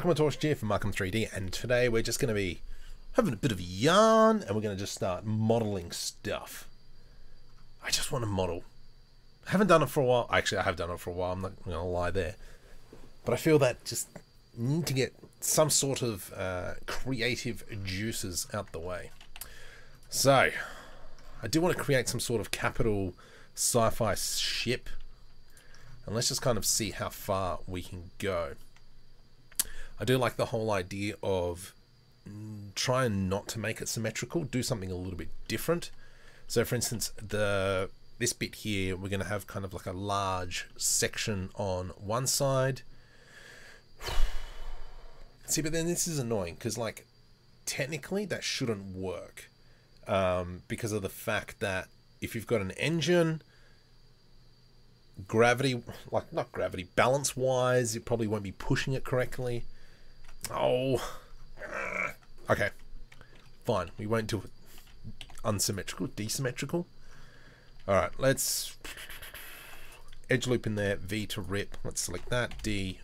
Torch here from Markom 3D, and today we're just going to be having a bit of yarn, and we're going to just start modeling stuff. I just want to model. I haven't done it for a while. Actually, I have done it for a while. I'm not going to lie there. But I feel that just need to get some sort of uh, creative juices out the way. So, I do want to create some sort of capital sci-fi ship. And let's just kind of see how far we can go. I do like the whole idea of trying not to make it symmetrical, do something a little bit different. So for instance, the this bit here, we're going to have kind of like a large section on one side. See, but then this is annoying because like technically that shouldn't work um, because of the fact that if you've got an engine, gravity, like not gravity, balance wise, it probably won't be pushing it correctly. Oh. Okay. Fine. We won't do it unsymmetrical, desymmetrical. Alright, let's edge loop in there, V to rip. Let's select that, D,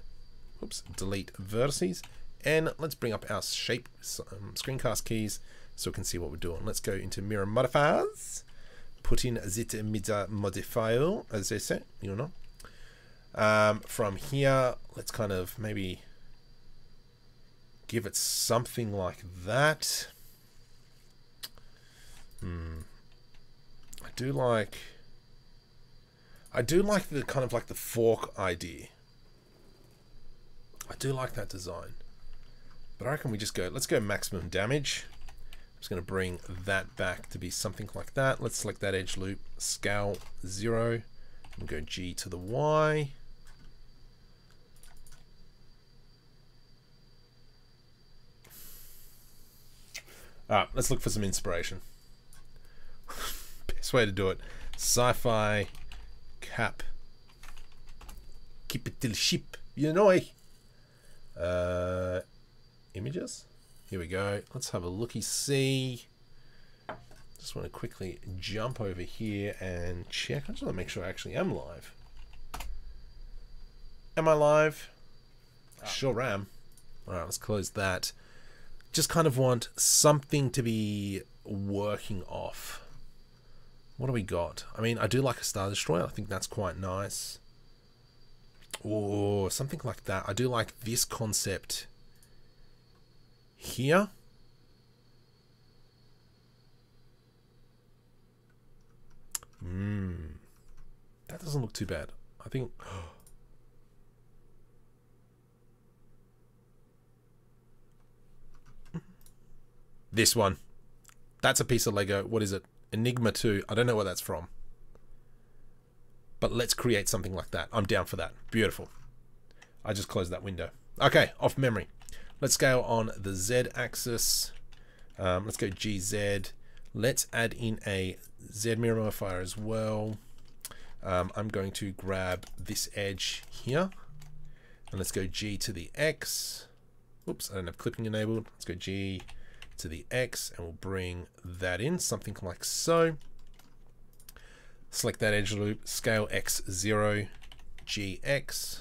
oops, delete vertices. And let's bring up our shape um, screencast keys so we can see what we're doing. Let's go into mirror modifiers, put in zit mida modifier, as they say, you know. Um, from here, let's kind of maybe give it something like that. Hmm. I do like... I do like the kind of like the fork idea. I do like that design. But I reckon we just go, let's go maximum damage. I'm just going to bring that back to be something like that. Let's select that edge loop, scale 0, and go G to the Y. Alright, let's look for some inspiration. Best way to do it. Sci-fi cap. Keep it till ship. You know eh? Uh, images? Here we go. Let's have a looky see. Just want to quickly jump over here and check. I just want to make sure I actually am live. Am I live? Oh. Sure am. Alright, let's close that just kind of want something to be working off. What do we got? I mean, I do like a Star Destroyer. I think that's quite nice. Or something like that. I do like this concept here. Hmm. That doesn't look too bad. I think... This one. That's a piece of Lego. What is it? Enigma 2. I don't know where that's from. But let's create something like that. I'm down for that. Beautiful. I just closed that window. Okay, off memory. Let's scale on the Z axis. Um, let's go GZ. Let's add in a Z mirror modifier as well. Um, I'm going to grab this edge here. And let's go G to the X. Oops, I don't have clipping enabled. Let's go G to the X and we'll bring that in, something like so. Select that edge loop, scale X0, GX.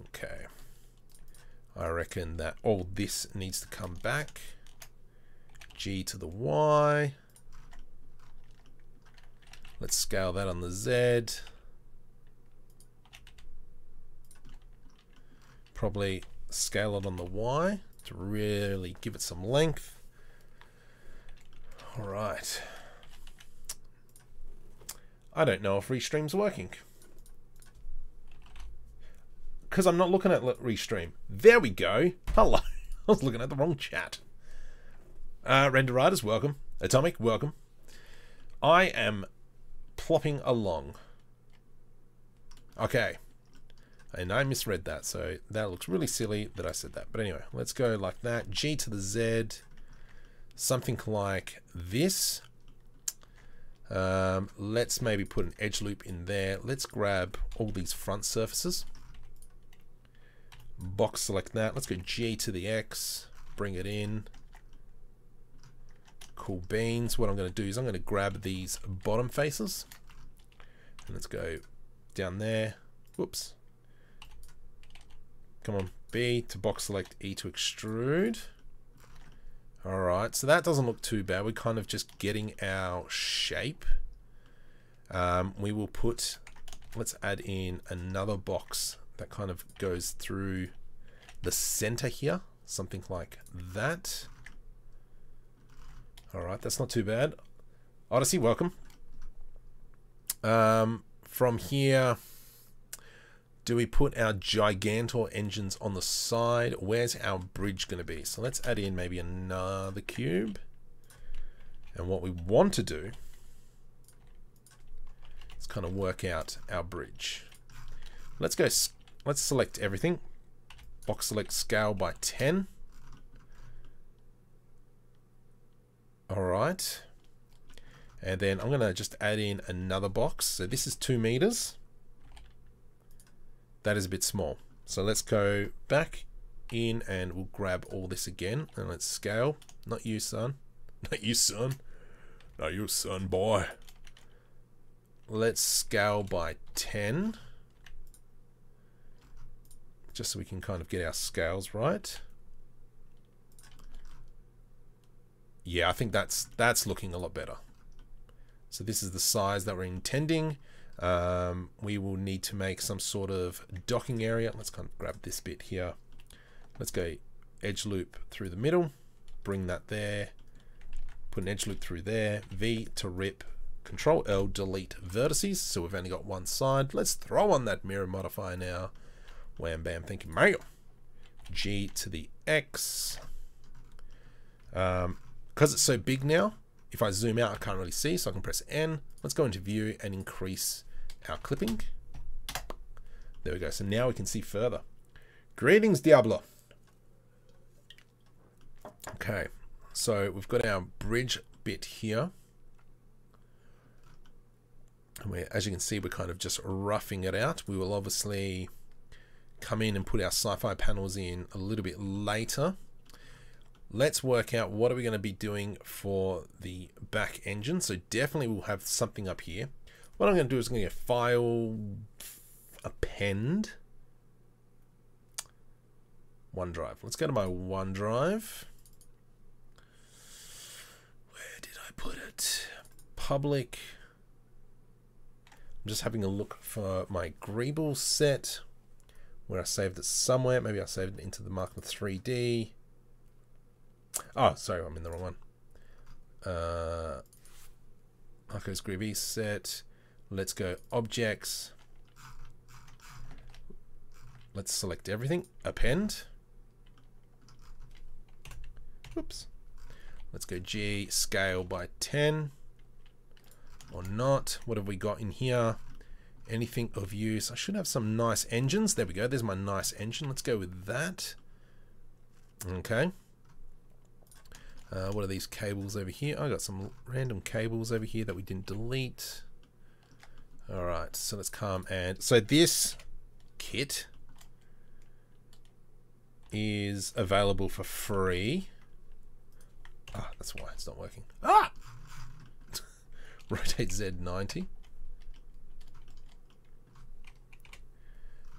Okay. I reckon that all this needs to come back. G to the Y. Let's scale that on the Z. Probably scale it on the Y to really give it some length. All right. I don't know if Restream's working. Because I'm not looking at Restream. There we go. Hello. I was looking at the wrong chat. Uh, Render Riders, welcome. Atomic, welcome. I am plopping along. Okay. And I misread that, so that looks really silly that I said that. But anyway, let's go like that. G to the Z, something like this. Um, let's maybe put an edge loop in there. Let's grab all these front surfaces. Box select that. Let's go G to the X, bring it in. Cool beans. What I'm going to do is I'm going to grab these bottom faces. And let's go down there. Whoops. Come on, B to box select, E to extrude. All right, so that doesn't look too bad. We're kind of just getting our shape. Um, we will put, let's add in another box that kind of goes through the center here. Something like that. All right, that's not too bad. Odyssey, welcome. Um, from here, do we put our Gigantor engines on the side? Where's our bridge going to be? So let's add in maybe another cube. And what we want to do is kind of work out our bridge. Let's go, let's select everything. Box select scale by 10. All right. And then I'm going to just add in another box. So this is two meters that is a bit small. So let's go back in and we'll grab all this again and let's scale. Not you, son. Not you, son. Not you, son, boy. Let's scale by 10. Just so we can kind of get our scales right. Yeah, I think that's that's looking a lot better. So this is the size that we're intending. Um, we will need to make some sort of docking area. Let's kind of grab this bit here. Let's go edge loop through the middle, bring that there, put an edge loop through there, V to rip, Control L, delete vertices. So we've only got one side. Let's throw on that mirror modifier now. Wham bam, thank you, Mario. G to the X. Um, because it's so big now, if I zoom out, I can't really see, so I can press N. Let's go into view and increase our clipping. There we go. So now we can see further. Greetings, Diablo. Okay, so we've got our bridge bit here. And we, as you can see, we're kind of just roughing it out. We will obviously come in and put our sci-fi panels in a little bit later. Let's work out what are we going to be doing for the back engine. So definitely we'll have something up here. What I'm going to do is I'm going to get file, append, OneDrive. Let's go to my OneDrive. Where did I put it? Public. I'm just having a look for my Greeble set where I saved it somewhere. Maybe I saved it into the Mark 3D. Oh, sorry, I'm in the wrong one. Uh, Marco's Greeble set. Let's go objects. Let's select everything. Append. Oops. Let's go G, scale by 10 or not. What have we got in here? Anything of use. I should have some nice engines. There we go. There's my nice engine. Let's go with that. Okay. Uh, what are these cables over here? I got some random cables over here that we didn't delete. Alright, so let's come and... So this kit is available for free. Ah, that's why it's not working. Ah! Rotate Z90.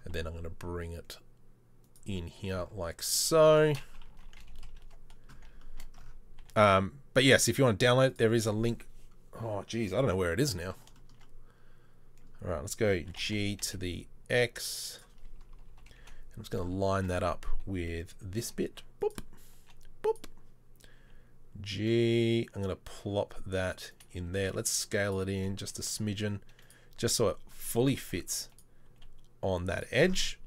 And then I'm going to bring it in here like so. Um, but yes, if you want to download there is a link. Oh, geez, I don't know where it is now. All right, let's go G to the X. I'm just going to line that up with this bit. Boop, boop. G, I'm going to plop that in there. Let's scale it in just a smidgen, just so it fully fits on that edge.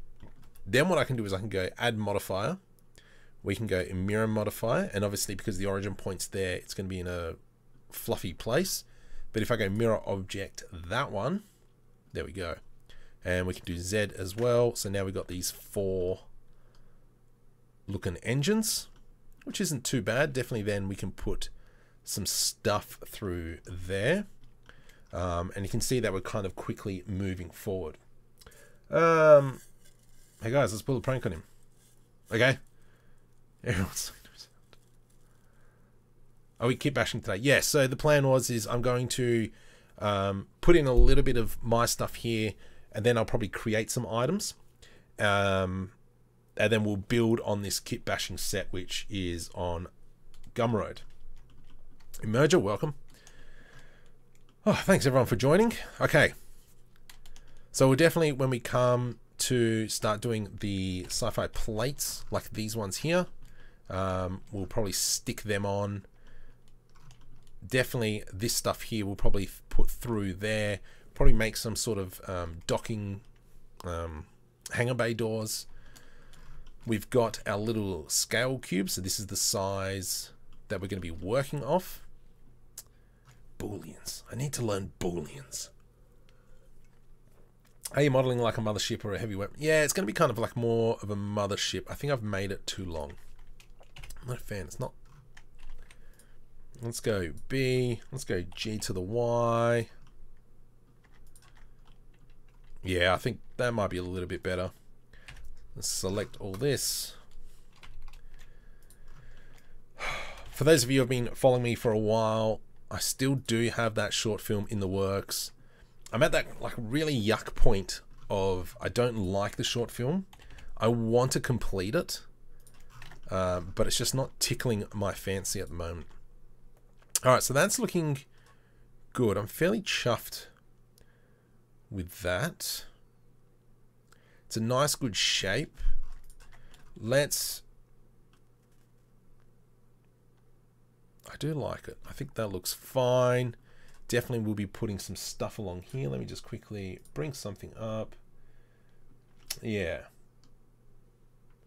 Then what I can do is I can go add modifier. We can go in mirror modifier, and obviously because the origin point's there, it's going to be in a fluffy place. But if I go mirror object that one, there we go. And we can do Z as well. So now we've got these four looking engines, which isn't too bad. Definitely then we can put some stuff through there. Um, and you can see that we're kind of quickly moving forward. Um, hey guys, let's pull a prank on him. Okay? Everyone's Oh, we keep bashing today. Yes, yeah, so the plan was is I'm going to um, put in a little bit of my stuff here, and then I'll probably create some items. Um, and then we'll build on this kit bashing set, which is on Gumroad. Emerger, welcome. Oh, thanks everyone for joining. Okay. So we'll definitely, when we come to start doing the sci-fi plates, like these ones here, um, we'll probably stick them on. Definitely this stuff here we'll probably put through there. Probably make some sort of um, docking um, hangar bay doors. We've got our little scale cube. So this is the size that we're going to be working off. Booleans. I need to learn Booleans. Are you modeling like a mothership or a heavy weapon? Yeah, it's going to be kind of like more of a mothership. I think I've made it too long. Not a fan. It's not. Let's go B. Let's go G to the Y. Yeah, I think that might be a little bit better. Let's select all this. For those of you who have been following me for a while, I still do have that short film in the works. I'm at that like really yuck point of I don't like the short film. I want to complete it, uh, but it's just not tickling my fancy at the moment. All right, so that's looking good. I'm fairly chuffed with that. It's a nice, good shape. Let's... I do like it. I think that looks fine. Definitely will be putting some stuff along here. Let me just quickly bring something up. Yeah.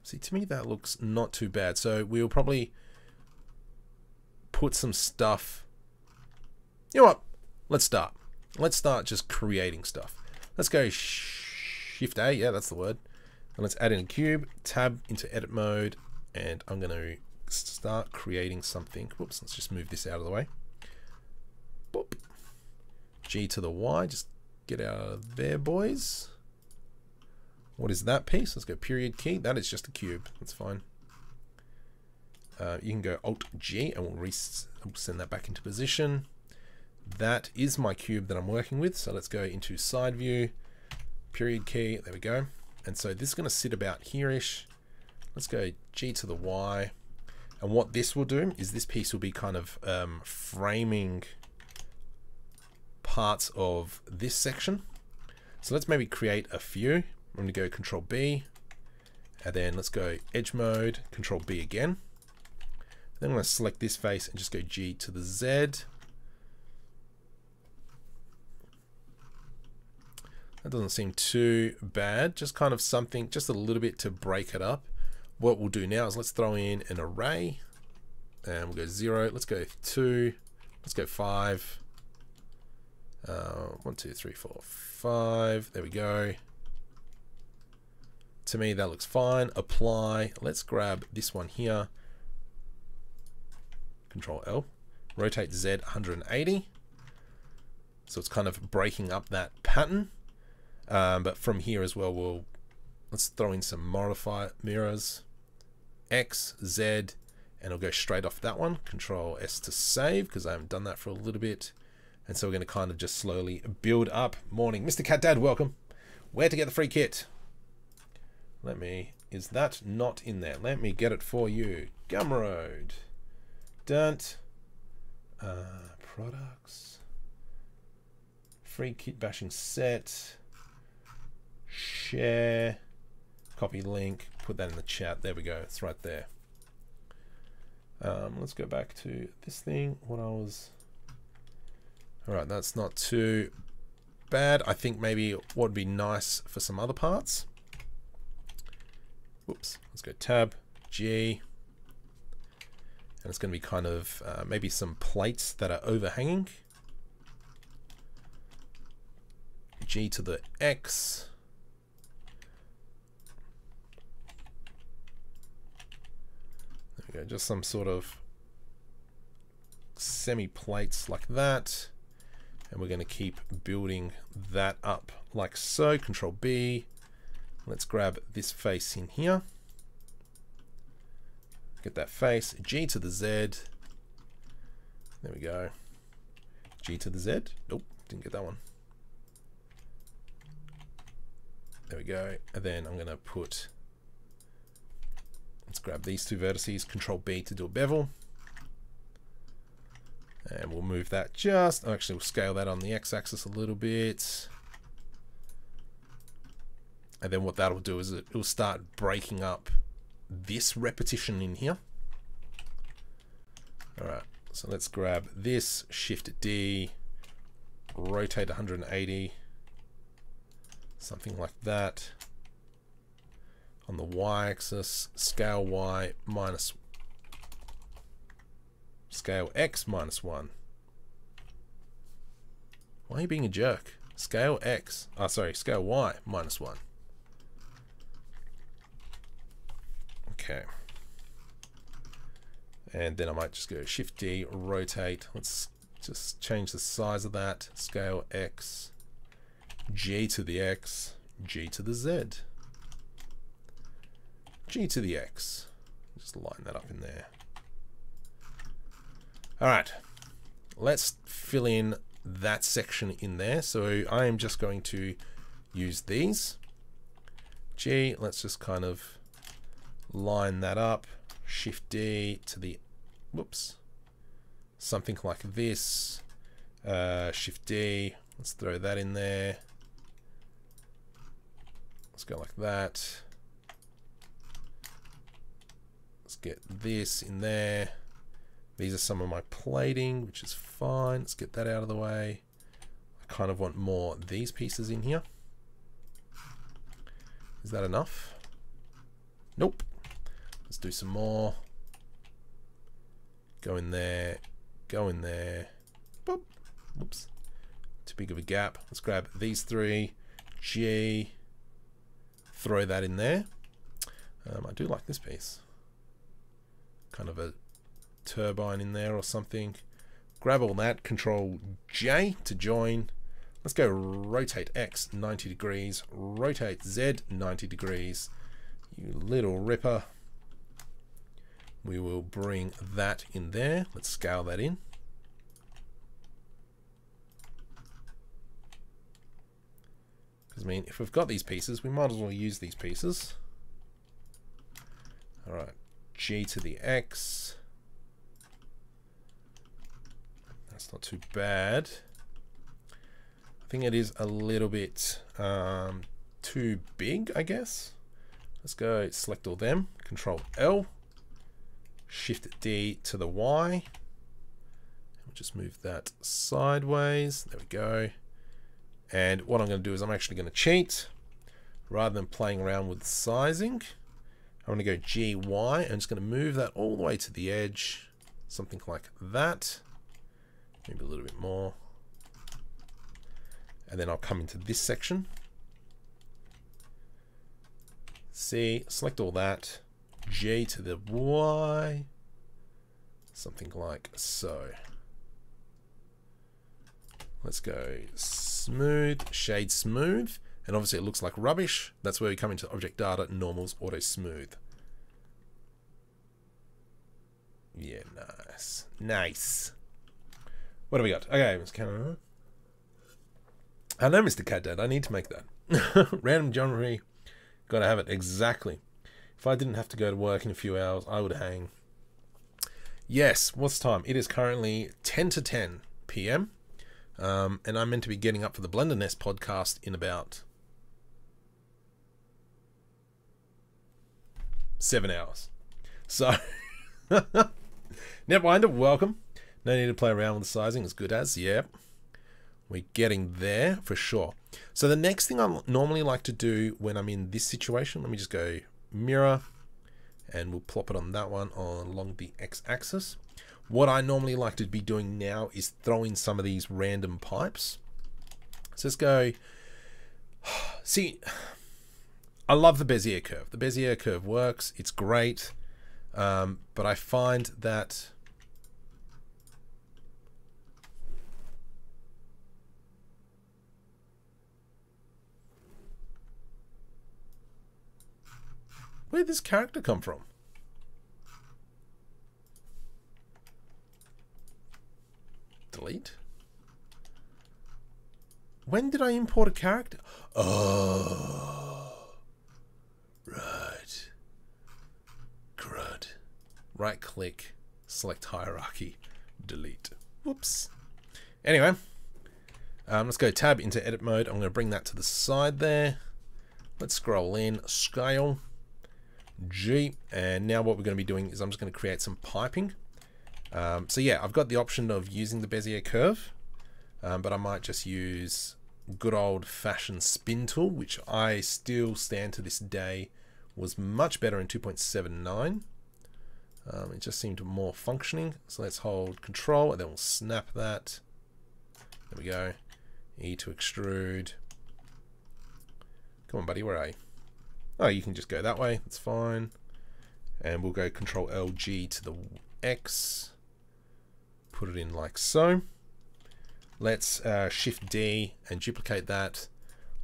See, to me that looks not too bad. So we'll probably put some stuff. You know what? Let's start. Let's start just creating stuff. Let's go Shift A, yeah, that's the word. And let's add in a cube, tab into edit mode, and I'm going to start creating something. Whoops, let's just move this out of the way. Boop. G to the Y, just get out of there, boys. What is that piece? Let's go period key. That is just a cube. That's fine. Uh, you can go Alt G and we'll send that back into position. That is my cube that I'm working with. So let's go into side view period key. There we go. And so this is going to sit about here-ish. Let's go G to the Y. And what this will do is this piece will be kind of um, framing parts of this section. So let's maybe create a few. I'm going to go Control B, and then let's go Edge Mode, Control B again. Then I'm going to select this face and just go G to the Z. That doesn't seem too bad. Just kind of something, just a little bit to break it up. What we'll do now is let's throw in an array. And we'll go zero. Let's go two. Let's go five. Uh, one, two, three, four, five. There we go. To me, that looks fine. Apply. Let's grab this one here. Control L. Rotate Z 180. So it's kind of breaking up that pattern. Um, but from here as well, we'll let's throw in some modify mirrors, X, Z, and it'll go straight off that one. Control S to save because I haven't done that for a little bit. And so we're going to kind of just slowly build up. Morning, Mr. Cat Dad, welcome. Where to get the free kit? Let me, is that not in there? Let me get it for you. Gumroad. Don't. Uh, products. Free kit bashing set share, copy link, put that in the chat. There we go. It's right there. Um, let's go back to this thing. What I was. All right, that's not too bad. I think maybe what would be nice for some other parts. Whoops. Let's go tab, G. And it's going to be kind of uh, maybe some plates that are overhanging. G to the X. There we go, just some sort of semi plates like that. And we're going to keep building that up like so. Control B. Let's grab this face in here. Get that face. G to the Z. There we go. G to the Z. Nope, didn't get that one. There we go. And then I'm to put let's grab these two vertices, Control B to do a bevel. And we'll move that just, actually we'll scale that on the x-axis a little bit. And then what that'll do is it will start breaking up this repetition in here. All right, so let's grab this, Shift D, rotate 180, something like that. On the y-axis, scale y minus scale x minus 1. Why are you being a jerk? Scale x, oh sorry, scale y minus 1. Okay. And then I might just go Shift D, rotate. Let's just change the size of that. Scale X, G to the X, G to the Z. G to the X. Just line that up in there. All right, let's fill in that section in there. So I am just going to use these. G, let's just kind of line that up. Shift D to the, whoops, something like this. Uh, Shift D, let's throw that in there. Let's go like that. Let's get this in there. These are some of my plating, which is fine. Let's get that out of the way. I kind of want more these pieces in here. Is that enough? Nope. Let's do some more. Go in there. Go in there. Boop. Whoops. Too big of a gap. Let's grab these three. G. Throw that in there. Um, I do like this piece. Kind of a turbine in there or something. Grab all that. Control J to join. Let's go rotate X 90 degrees. Rotate Z 90 degrees. You little ripper. We will bring that in there. Let's scale that in. Because, I mean, if we've got these pieces, we might as well use these pieces. All right, G to the X. That's not too bad. I think it is a little bit um, too big, I guess. Let's go select all them, Control L. Shift D to the Y. We'll just move that sideways. There we go. And what I'm going to do is I'm actually going to cheat. Rather than playing around with sizing, I'm going to go GY. I'm just going to move that all the way to the edge. Something like that. Maybe a little bit more. And then I'll come into this section. See, select all that. J to the Y. Something like so. Let's go smooth, shade smooth. And obviously it looks like rubbish. That's where we come into object data, normals, auto smooth. Yeah, nice. Nice. What do we got? Okay, Mr. Canada. I know Mr. Cat Dad. I need to make that. Random geometry. Gotta have it. Exactly. If I didn't have to go to work in a few hours, I would hang. Yes, what's time? It is currently 10 to 10 p.m. Um, and I'm meant to be getting up for the Blender Nest podcast in about seven hours. So, Netminder, welcome. No need to play around with the sizing, as good as, yep. We're getting there for sure. So the next thing I normally like to do when I'm in this situation, let me just go mirror and we'll plop it on that one on along the x-axis. What I normally like to be doing now is throwing some of these random pipes. So let's go, see, I love the Bezier curve. The Bezier curve works, it's great, um, but I find that Where did this character come from? Delete? When did I import a character? Oh. Right. Crikey. right click, select hierarchy, delete. Whoops. Anyway, um, let's go tab into edit mode. I'm going to bring that to the side there. Let's scroll in, scale, G, and now what we're going to be doing is I'm just going to create some piping. Um, so yeah, I've got the option of using the Bezier curve, um, but I might just use good old fashioned spin tool, which I still stand to this day was much better in 2.79. Um, it just seemed more functioning. So let's hold control and then we'll snap that. There we go. E to extrude. Come on, buddy, where are you? Oh, you can just go that way. That's fine. And we'll go control LG to the X. Put it in like so. Let's uh, shift D and duplicate that.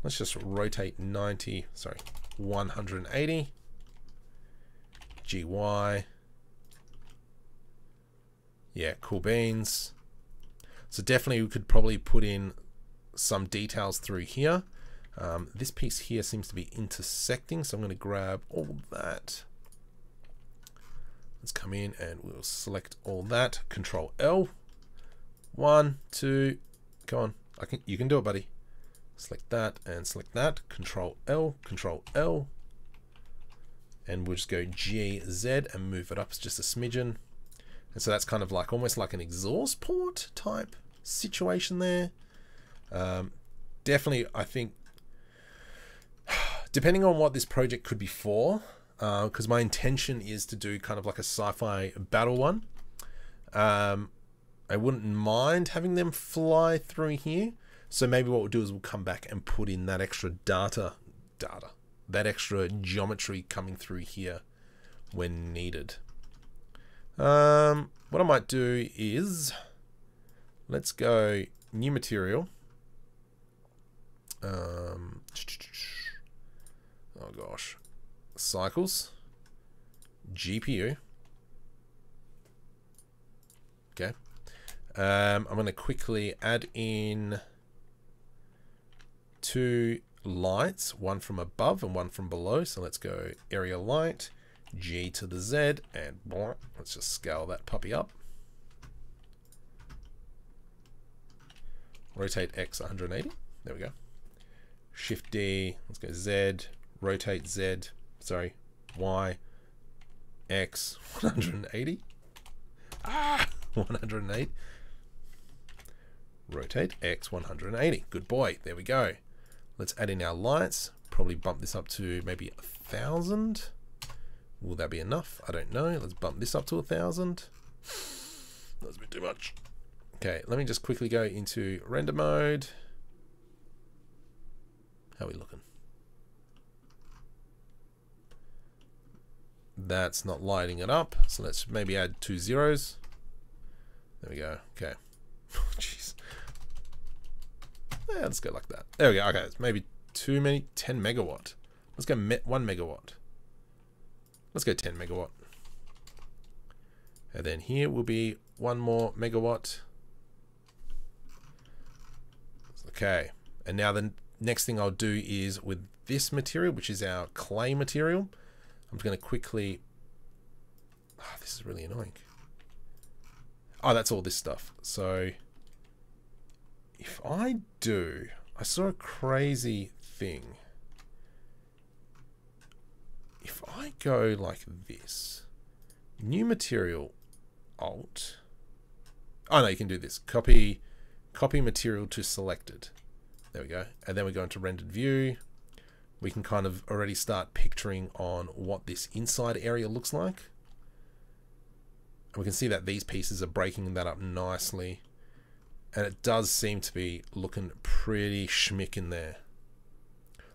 Let's just rotate 90, sorry, 180. GY. Yeah, cool beans. So definitely we could probably put in some details through here. Um, this piece here seems to be intersecting, so I'm going to grab all that. Let's come in and we'll select all that. Control L. One, two, come on. I can you can do it, buddy. Select that and select that. Control L, Control L. And we'll just go G, Z and move it up It's just a smidgen. And so that's kind of like almost like an exhaust port type situation there. Um, definitely, I think, depending on what this project could be for, because uh, my intention is to do kind of like a sci-fi battle one. Um, I wouldn't mind having them fly through here. So maybe what we'll do is we'll come back and put in that extra data, data, that extra geometry coming through here when needed. Um, what I might do is, let's go new material. Um, oh gosh, cycles, GPU. Okay. Um, I'm going to quickly add in two lights, one from above and one from below. So let's go area light, G to the Z, and let's just scale that puppy up. Rotate X 180. There we go. Shift D, let's go Z, rotate Z, sorry, Y, X 180. Ah, 108 rotate X 180. Good boy. There we go. Let's add in our lights. Probably bump this up to maybe a thousand. Will that be enough? I don't know. Let's bump this up to a thousand. That's a bit too much. Okay, let me just quickly go into render mode. How are we looking? That's not lighting it up. So let's maybe add two zeros. There we go. Okay. Oh, jeez. Yeah, let's go like that. There we go. Okay, it's maybe too many. 10 megawatt. Let's go me 1 megawatt. Let's go 10 megawatt. And then here will be one more megawatt. Okay. And now the next thing I'll do is with this material, which is our clay material, I'm just going to quickly... Oh, this is really annoying. Oh, that's all this stuff. So if I do, I saw a crazy thing. If I go like this, new material, alt. Oh no, you can do this. Copy, copy material to selected. There we go. And then we go into rendered view. We can kind of already start picturing on what this inside area looks like. And we can see that these pieces are breaking that up nicely. And it does seem to be looking pretty schmick in there.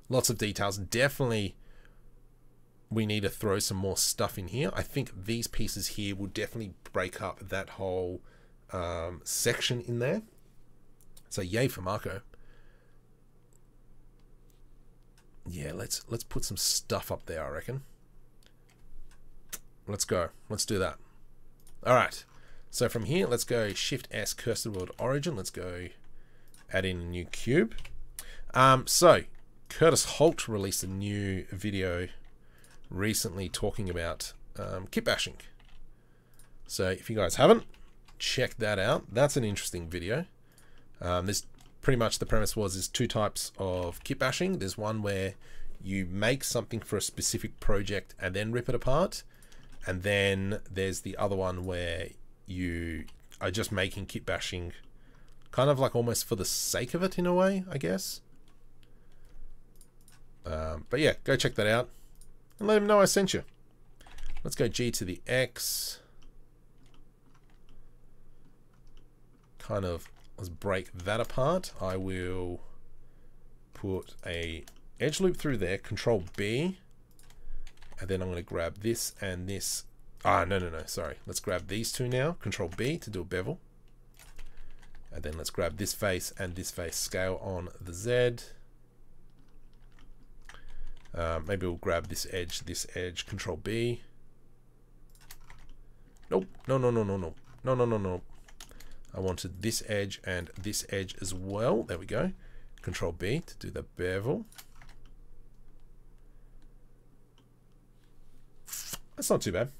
Lots of details. Definitely we need to throw some more stuff in here. I think these pieces here will definitely break up that whole um, section in there. So yay for Marco. Yeah, let's let's put some stuff up there, I reckon. Let's go. Let's do that. All right. So from here, let's go Shift S Cursor World Origin. Let's go add in a new cube. Um, so Curtis Holt released a new video recently talking about um, kit bashing. So if you guys haven't, check that out. That's an interesting video. Um, this pretty much the premise was there's two types of kit bashing. There's one where you make something for a specific project and then rip it apart. And then there's the other one where you are just making kit bashing kind of like almost for the sake of it in a way, I guess. Um, but yeah, go check that out and let him know I sent you. Let's go G to the X. Kind of, let's break that apart. I will put a edge loop through there, control B, and then I'm going to grab this and this. Ah, no, no, no, sorry. Let's grab these two now, control B to do a bevel. And then let's grab this face and this face scale on the Z. Uh, maybe we'll grab this edge, this edge, control B. Nope, no, no, no, no, no, no, no, no, no. I wanted this edge and this edge as well. There we go. Control B to do the bevel. That's not too bad.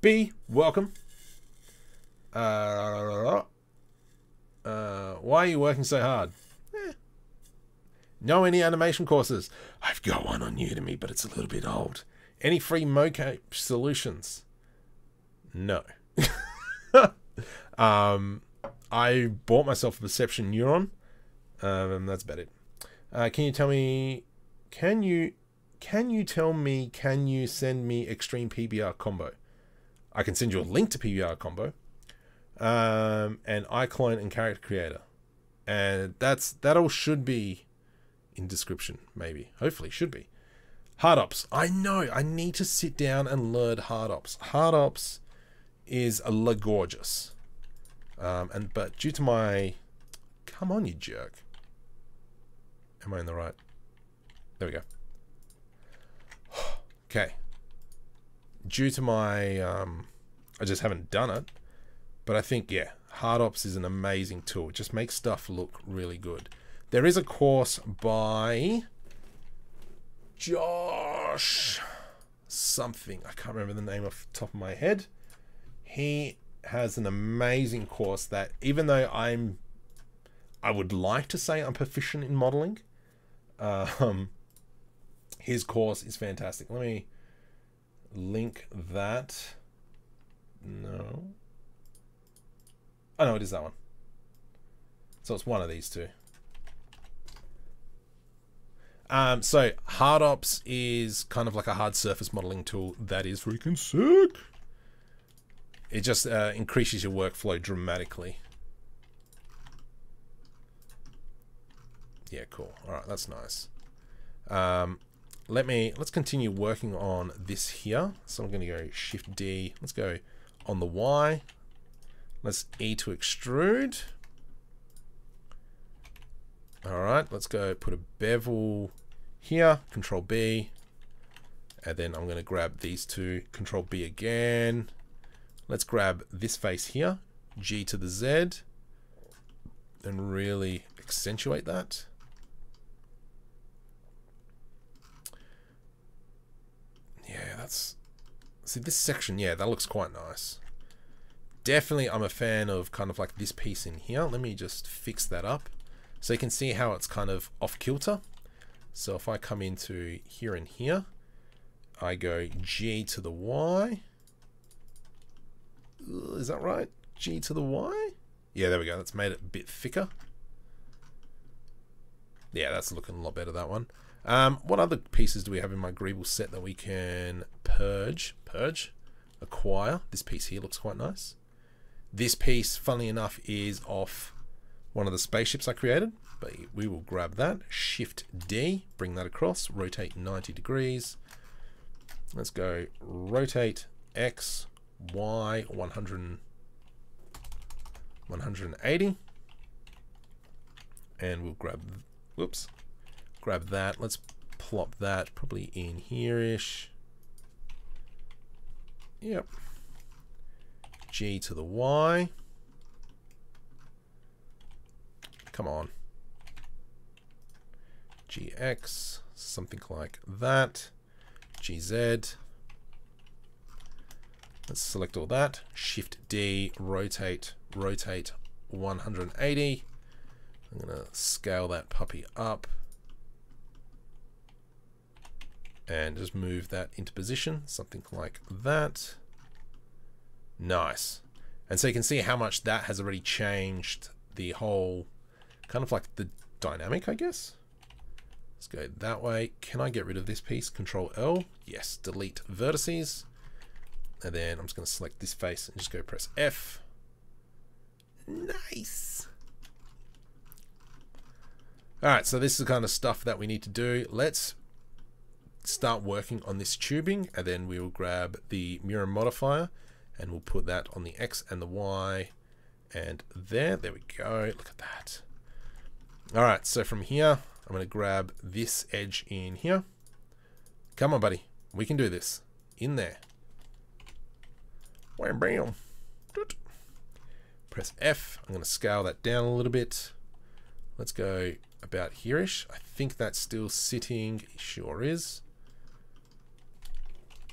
B, welcome. Uh, uh, why are you working so hard? Eh. Know any animation courses? I've got one on Udemy, but it's a little bit old. Any free mocap solutions? No. um, I bought myself a perception neuron. Um, that's about it. Uh, can you tell me? Can you? Can you tell me? Can you send me extreme PBR combo? I can send you a link to PBR combo, um, and iClone and character creator, and that's that all should be in description. Maybe, hopefully, should be. Hard ops. I know. I need to sit down and learn hard ops. Hard ops is a gorgeous. Um, and but due to my, come on, you jerk. Am I in the right? There we go. okay. Due to my, um, I just haven't done it, but I think yeah, Hard Ops is an amazing tool. It just makes stuff look really good. There is a course by Josh something. I can't remember the name off the top of my head. He has an amazing course that even though I'm I would like to say I'm proficient in modeling, um, his course is fantastic. Let me link that. No. Oh no, it is that one. So it's one of these two. Um, so hard ops is kind of like a hard surface modeling tool that is freaking sick. It just uh, increases your workflow dramatically. Yeah, cool. All right, that's nice. Um, let me, let's continue working on this here. So I'm going to go Shift D. Let's go on the Y. Let's E to extrude. All right, let's go put a bevel here, Control B. And then I'm going to grab these two, Control B again. Let's grab this face here, G to the Z, and really accentuate that. Yeah, that's... See, this section, yeah, that looks quite nice. Definitely, I'm a fan of kind of like this piece in here. Let me just fix that up. So you can see how it's kind of off kilter. So if I come into here and here, I go G to the Y. Is that right? G to the Y? Yeah, there we go. That's made it a bit thicker. Yeah, that's looking a lot better, that one. Um, what other pieces do we have in my Greeble set that we can purge? Purge? Acquire. This piece here looks quite nice. This piece, funnily enough, is off one of the spaceships I created. But we will grab that. Shift D, bring that across, rotate 90 degrees. Let's go rotate X, Y, 100, 180. And we'll grab, whoops, grab that. Let's plop that probably in here-ish. Yep. G to the Y. Come on. GX, something like that. GZ. Let's select all that. Shift D, rotate, rotate 180. I'm going to scale that puppy up. And just move that into position, something like that. Nice. And so you can see how much that has already changed the whole, kind of like the dynamic, I guess. Let's go that way. Can I get rid of this piece? Control L. Yes. Delete vertices. And then I'm just going to select this face and just go press F. Nice. All right, so this is the kind of stuff that we need to do. Let's start working on this tubing and then we will grab the mirror modifier and we'll put that on the X and the Y and there, there we go. Look at that. All right, so from here, I'm going to grab this edge in here. Come on, buddy. We can do this. In there. Wham, bam. Press F. I'm going to scale that down a little bit. Let's go about here-ish. I think that's still sitting. It Sure is.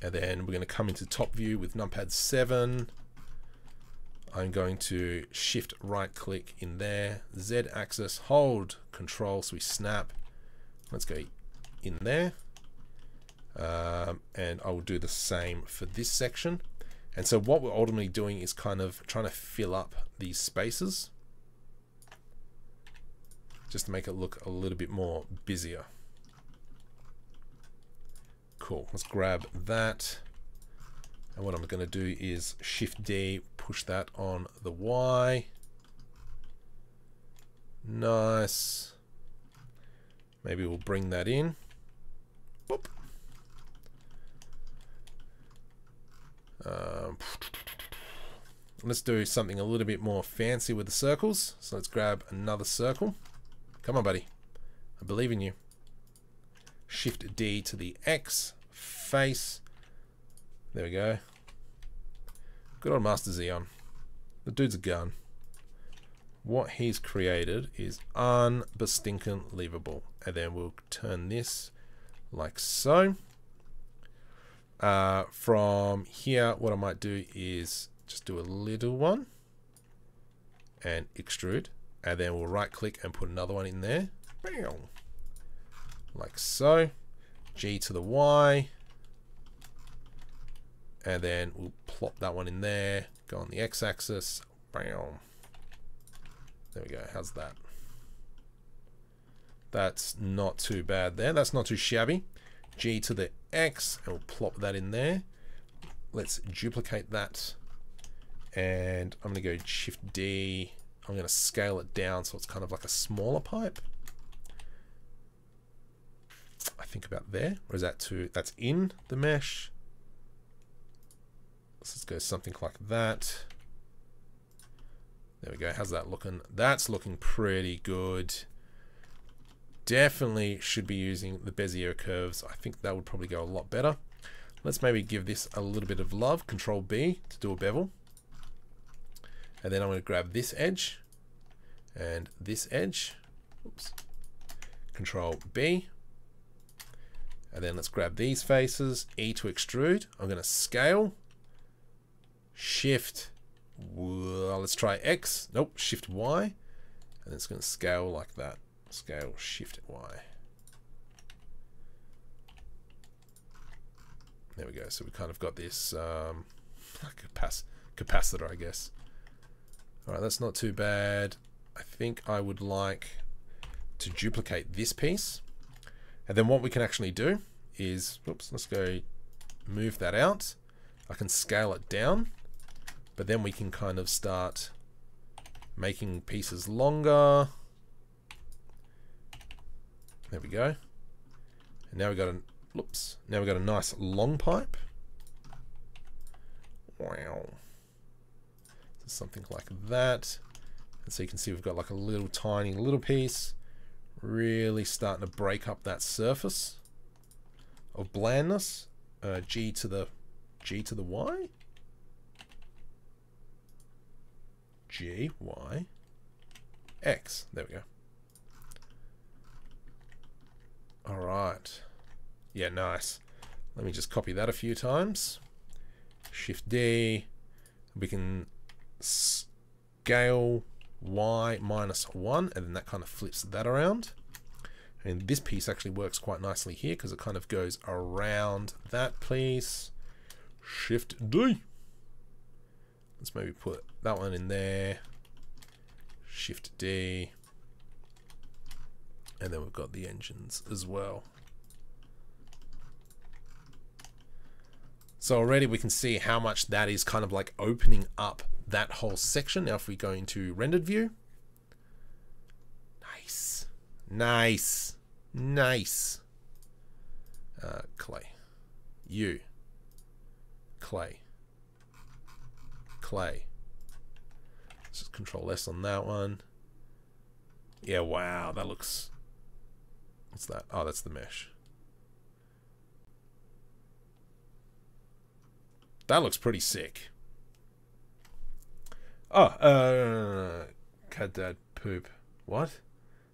And then we're going to come into top view with numpad 7. I'm going to shift right click in there, Z axis, hold control so we snap. Let's go in there. Um, and I will do the same for this section. And so what we're ultimately doing is kind of trying to fill up these spaces just to make it look a little bit more busier. Cool, let's grab that. And what I'm going to do is Shift D, push that on the Y. Nice. Maybe we'll bring that in. Boop. Um, let's do something a little bit more fancy with the circles. So let's grab another circle. Come on, buddy. I believe in you. Shift D to the X, face, there we go. Good old Master Xeon. The dude's a gun. What he's created is unbestinking leavable. And then we'll turn this like so. Uh, from here, what I might do is just do a little one and extrude. And then we'll right click and put another one in there. Bam. Like so. G to the Y and then we'll plop that one in there go on the x-axis bam there we go how's that that's not too bad there that's not too shabby G to the X and we'll plop that in there let's duplicate that and I'm gonna go shift D I'm gonna scale it down so it's kind of like a smaller pipe I think about there or is that too that's in the mesh Let's go something like that. There we go. How's that looking? That's looking pretty good. Definitely should be using the Bezier curves. I think that would probably go a lot better. Let's maybe give this a little bit of love. Control B to do a bevel. And then I'm going to grab this edge and this edge. Oops. Control B. And then let's grab these faces. E to extrude. I'm going to scale. Shift. Well, let's try X. Nope. Shift Y. And it's going to scale like that. Scale Shift Y. There we go. So we kind of got this um, capac capacitor, I guess. All right, that's not too bad. I think I would like to duplicate this piece. And then what we can actually do is, oops, let's go move that out. I can scale it down but then we can kind of start making pieces longer. There we go. And now we got a whoops. Now we got a nice long pipe. Wow. So something like that. And so you can see we've got like a little tiny little piece. Really starting to break up that surface of blandness. Uh, G to the G to the Y. G, Y, X. There we go. All right. Yeah, nice. Let me just copy that a few times. Shift D. We can scale Y minus 1, and then that kind of flips that around. And this piece actually works quite nicely here because it kind of goes around that piece. Shift D. Let's maybe put that one in there. Shift D. And then we've got the engines as well. So already we can see how much that is kind of like opening up that whole section. Now if we go into rendered view. Nice. Nice. Nice. Uh, clay. You. Clay. Clay. Let's just control S on that one. Yeah, wow, that looks... What's that? Oh, that's the mesh. That looks pretty sick. Oh, uh, cat dad poop. What?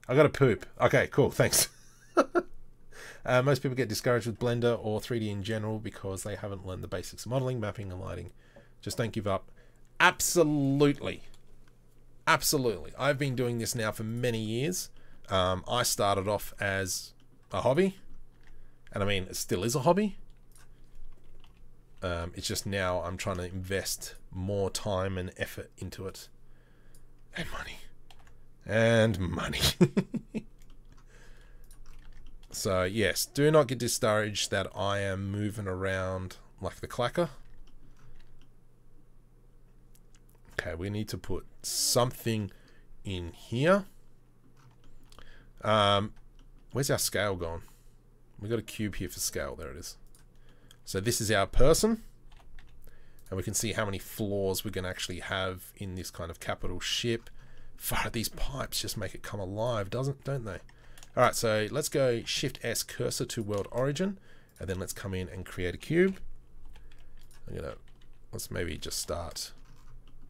I got to poop. Okay, cool. Thanks. uh, most people get discouraged with Blender or 3D in general because they haven't learned the basics of modeling, mapping, and lighting. Just don't give up. Absolutely. Absolutely. I've been doing this now for many years. Um, I started off as a hobby. And I mean, it still is a hobby. Um, it's just now I'm trying to invest more time and effort into it. And money. And money. so, yes, do not get discouraged that I am moving around like the clacker. Okay, we need to put something in here. Um, where's our scale gone? We've got a cube here for scale. There it is. So this is our person. And we can see how many floors we're going to actually have in this kind of capital ship. Far these pipes just make it come alive, doesn't don't they? All right, so let's go Shift S cursor to world origin, and then let's come in and create a cube. I'm gonna let's maybe just start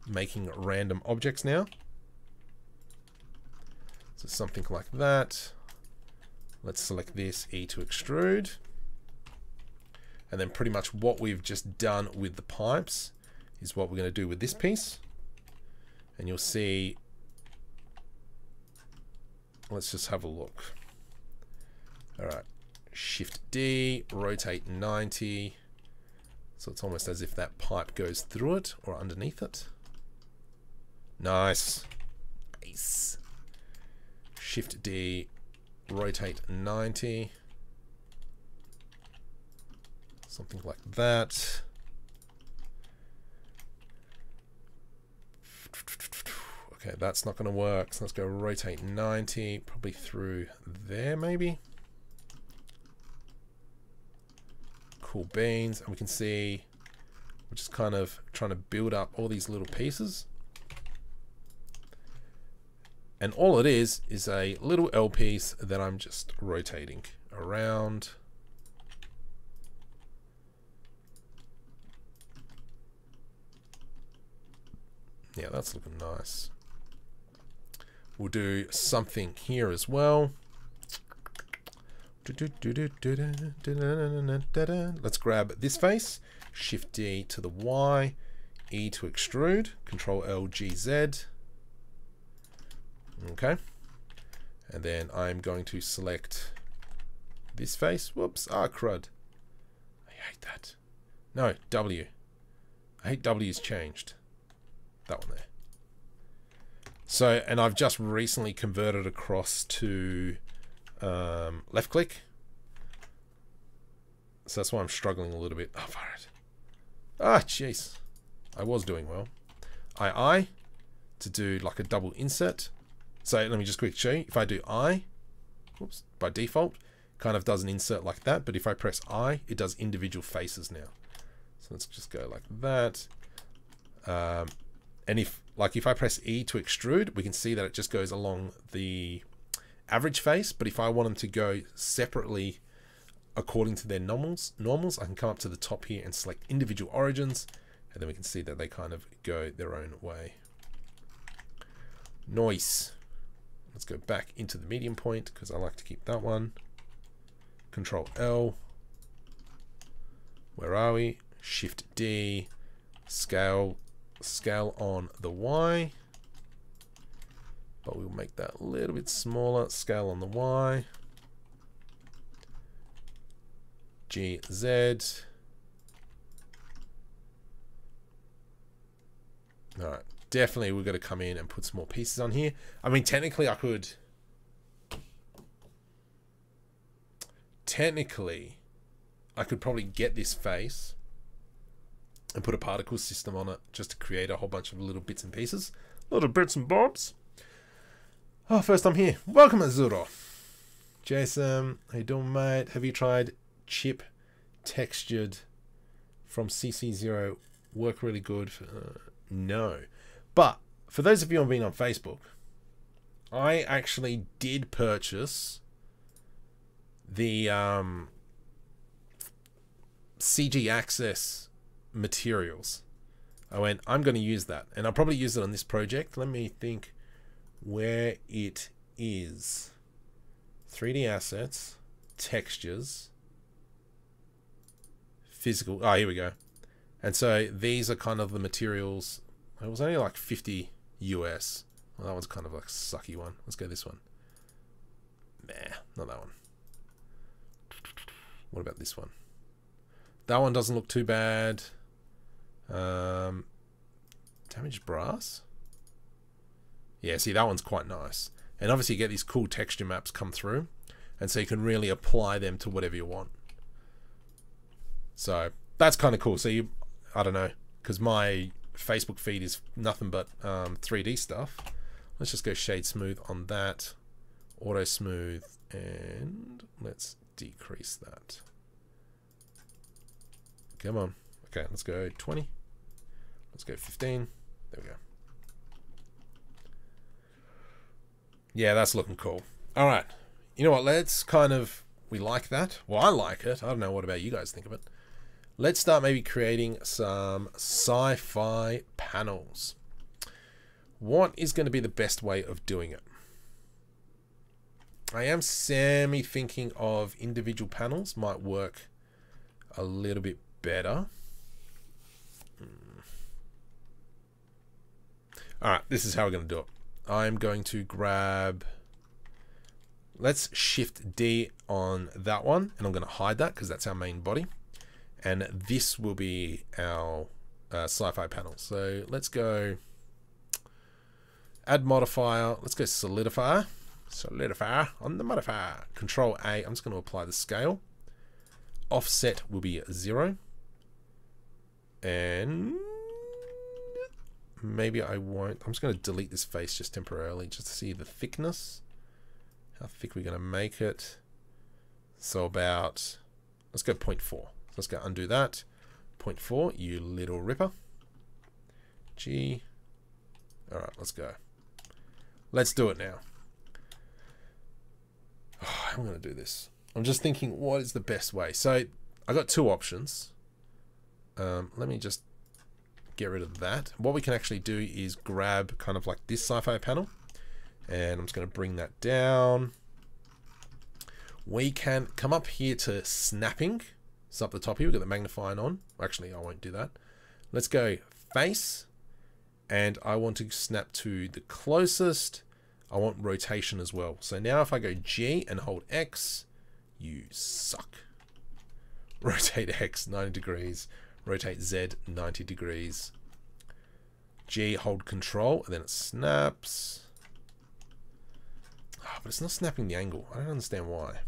making random objects now. So something like that. Let's select this E to extrude. And then pretty much what we've just done with the pipes is what we're going to do with this piece. And you'll see, let's just have a look. All right, Shift D, rotate 90. So it's almost as if that pipe goes through it or underneath it. Nice. Nice. Shift D, rotate 90. Something like that. Okay, that's not going to work. So let's go rotate 90, probably through there maybe. Cool beans. And we can see we're just kind of trying to build up all these little pieces. And all it is, is a little L piece that I'm just rotating around. Yeah, that's looking nice. We'll do something here as well. Let's grab this face, Shift D to the Y, E to extrude, Control L G Z. Okay. And then I'm going to select this face. Whoops. Ah, crud. I hate that. No, W. I hate W's changed that one there. So, and I've just recently converted across to um, left click. So that's why I'm struggling a little bit. Oh, far it. Ah, jeez. I was doing well. I I to do like a double insert. So let me just quickly show you. If I do I, whoops, by default, kind of does an insert like that. But if I press I, it does individual faces now. So let's just go like that. Um, and if like if I press E to extrude, we can see that it just goes along the average face. But if I want them to go separately according to their normals, normals, I can come up to the top here and select individual origins, and then we can see that they kind of go their own way. Noise. Let's go back into the medium point because I like to keep that one. Control L. Where are we? Shift D. Scale, scale on the Y. But we'll make that a little bit smaller. Scale on the Y. G, Z. Alright, definitely we've got to come in and put some more pieces on here. I mean, technically I could... Technically, I could probably get this face and put a particle system on it just to create a whole bunch of little bits and pieces. Little bits and bobs. Oh, first time here. Welcome, Azuro. Jason, how you doing, mate? Have you tried chip textured from CC0? Work really good. For, uh, no. But for those of you who have been on Facebook, I actually did purchase the um, CGAxis materials. I went, I'm going to use that. And I'll probably use it on this project. Let me think where it is. 3D assets, textures, physical. Oh, here we go. And so these are kind of the materials. It was only like 50 US. Well, that one's kind of like a sucky one. Let's go this one. Nah, not that one. What about this one? That one doesn't look too bad. Um, damaged brass? Yeah, see, that one's quite nice. And obviously you get these cool texture maps come through. And so you can really apply them to whatever you want. So that's kind of cool. So you, I don't know, because my Facebook feed is nothing but um, 3D stuff. Let's just go shade smooth on that. Auto smooth. And let's decrease that. Come on. Okay, let's go 20. Let's go 15. There we go. Yeah, that's looking cool. All right. You know what? Let's kind of... We like that. Well, I like it. I don't know what about you guys think of it. Let's start maybe creating some sci-fi panels. What is going to be the best way of doing it? I am semi thinking of individual panels might work a little bit better. Hmm. Alright, this is how we're going to do it. I'm going to grab... Let's shift D on that one, and I'm going to hide that because that's our main body. And this will be our uh, sci-fi panel. So let's go add modifier. Let's go solidifier. Solidifier on the modifier. Control A. I'm just going to apply the scale. Offset will be zero. And maybe I won't. I'm just going to delete this face just temporarily just to see the thickness. How thick we're going to make it. So about, let's go 0.4. Let's go undo that. 0.4, you little ripper. G. All right, let's go. Let's do it now. Oh, I'm going to do this. I'm just thinking, what is the best way? So I got two options. Um, let me just get rid of that. What we can actually do is grab kind of like this sci-fi panel. And I'm just going to bring that down. We can come up here to snapping. It's up the top here. We've got the magnifying on. Actually, I won't do that. Let's go face. And I want to snap to the closest. I want rotation as well. So now if I go G and hold X, you suck. Rotate X 90 degrees rotate Z 90 degrees. G, hold control, and then it snaps. Oh, but it's not snapping the angle. I don't understand why.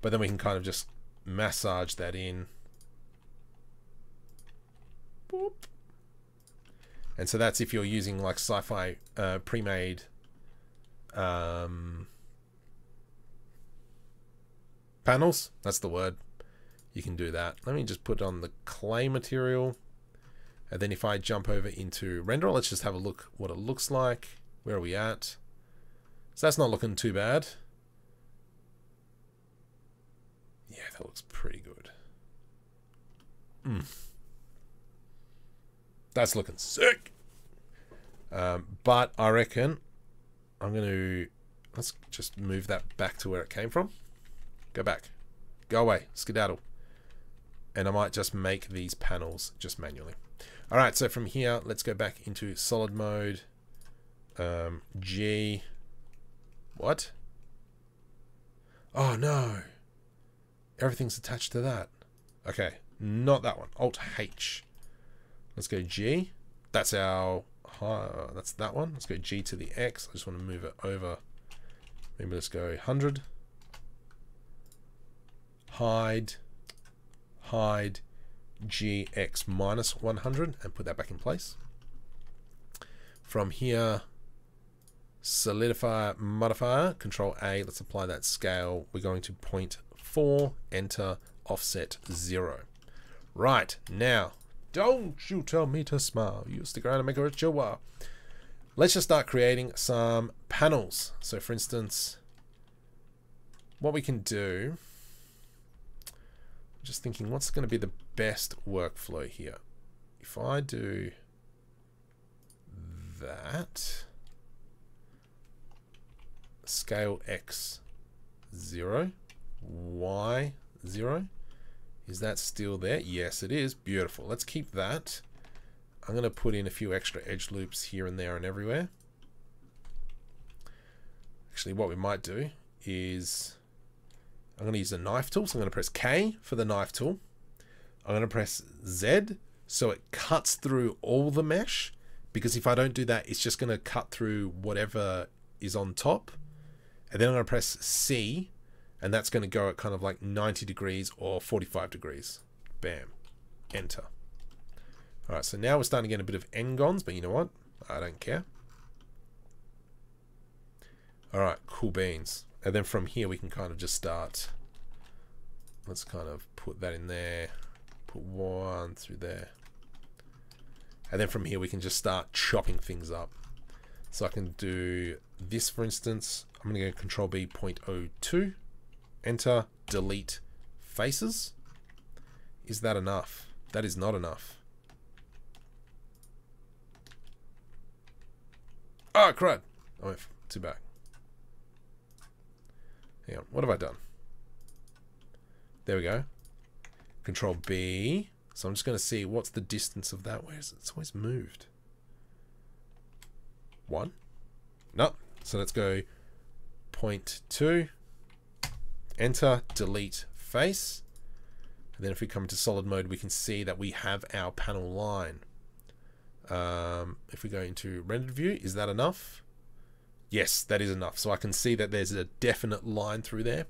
But then we can kind of just massage that in. Boop. And so that's if you're using like sci-fi uh, pre-made um, panels. That's the word you can do that. Let me just put on the clay material. And then if I jump over into render, let's just have a look what it looks like. Where are we at? So that's not looking too bad. Yeah, that looks pretty good. Mm. That's looking sick. Um, but I reckon I'm going to... Let's just move that back to where it came from. Go back. Go away. Skedaddle and I might just make these panels just manually. All right, so from here, let's go back into solid mode. Um, G. What? Oh no. Everything's attached to that. Okay, not that one. Alt H. Let's go G. That's our. Uh, that's that one. Let's go G to the X. I just want to move it over. Maybe let's go 100. Hide. Hide. GX minus 100 and put that back in place. From here, solidify modifier, control A, let's apply that scale. We're going to point 4, enter, offset 0. Right, now, don't you tell me to smile. You stick around and make a chihuahua. Let's just start creating some panels. So for instance, what we can do, just thinking what's going to be the best workflow here. If I do that, scale X 0, Y 0, is that still there? Yes, it is. Beautiful. Let's keep that. I'm going to put in a few extra edge loops here and there and everywhere. Actually, what we might do is I'm going to use the knife tool. So I'm going to press K for the knife tool. I'm going to press Z so it cuts through all the mesh because if I don't do that, it's just going to cut through whatever is on top. And then I'm going to press C and that's going to go at kind of like 90 degrees or 45 degrees. Bam. Enter. All right, so now we're starting to get a bit of n-gons, but you know what? I don't care. All right, cool beans. And then from here, we can kind of just start. Let's kind of put that in there. Put one through there. And then from here, we can just start chopping things up. So I can do this, for instance. I'm going to go Control B 0.02. Enter, delete faces. Is that enough? That is not enough. Ah, oh, crud. I went too back. Hang on, what have I done? There we go. Control B. So I'm just going to see what's the distance of that. Where is it? It's always moved. One. No. So let's go point two. Enter, delete face. And then if we come into solid mode, we can see that we have our panel line. Um, if we go into rendered view, is that enough? Yes, that is enough. So I can see that there's a definite line through there.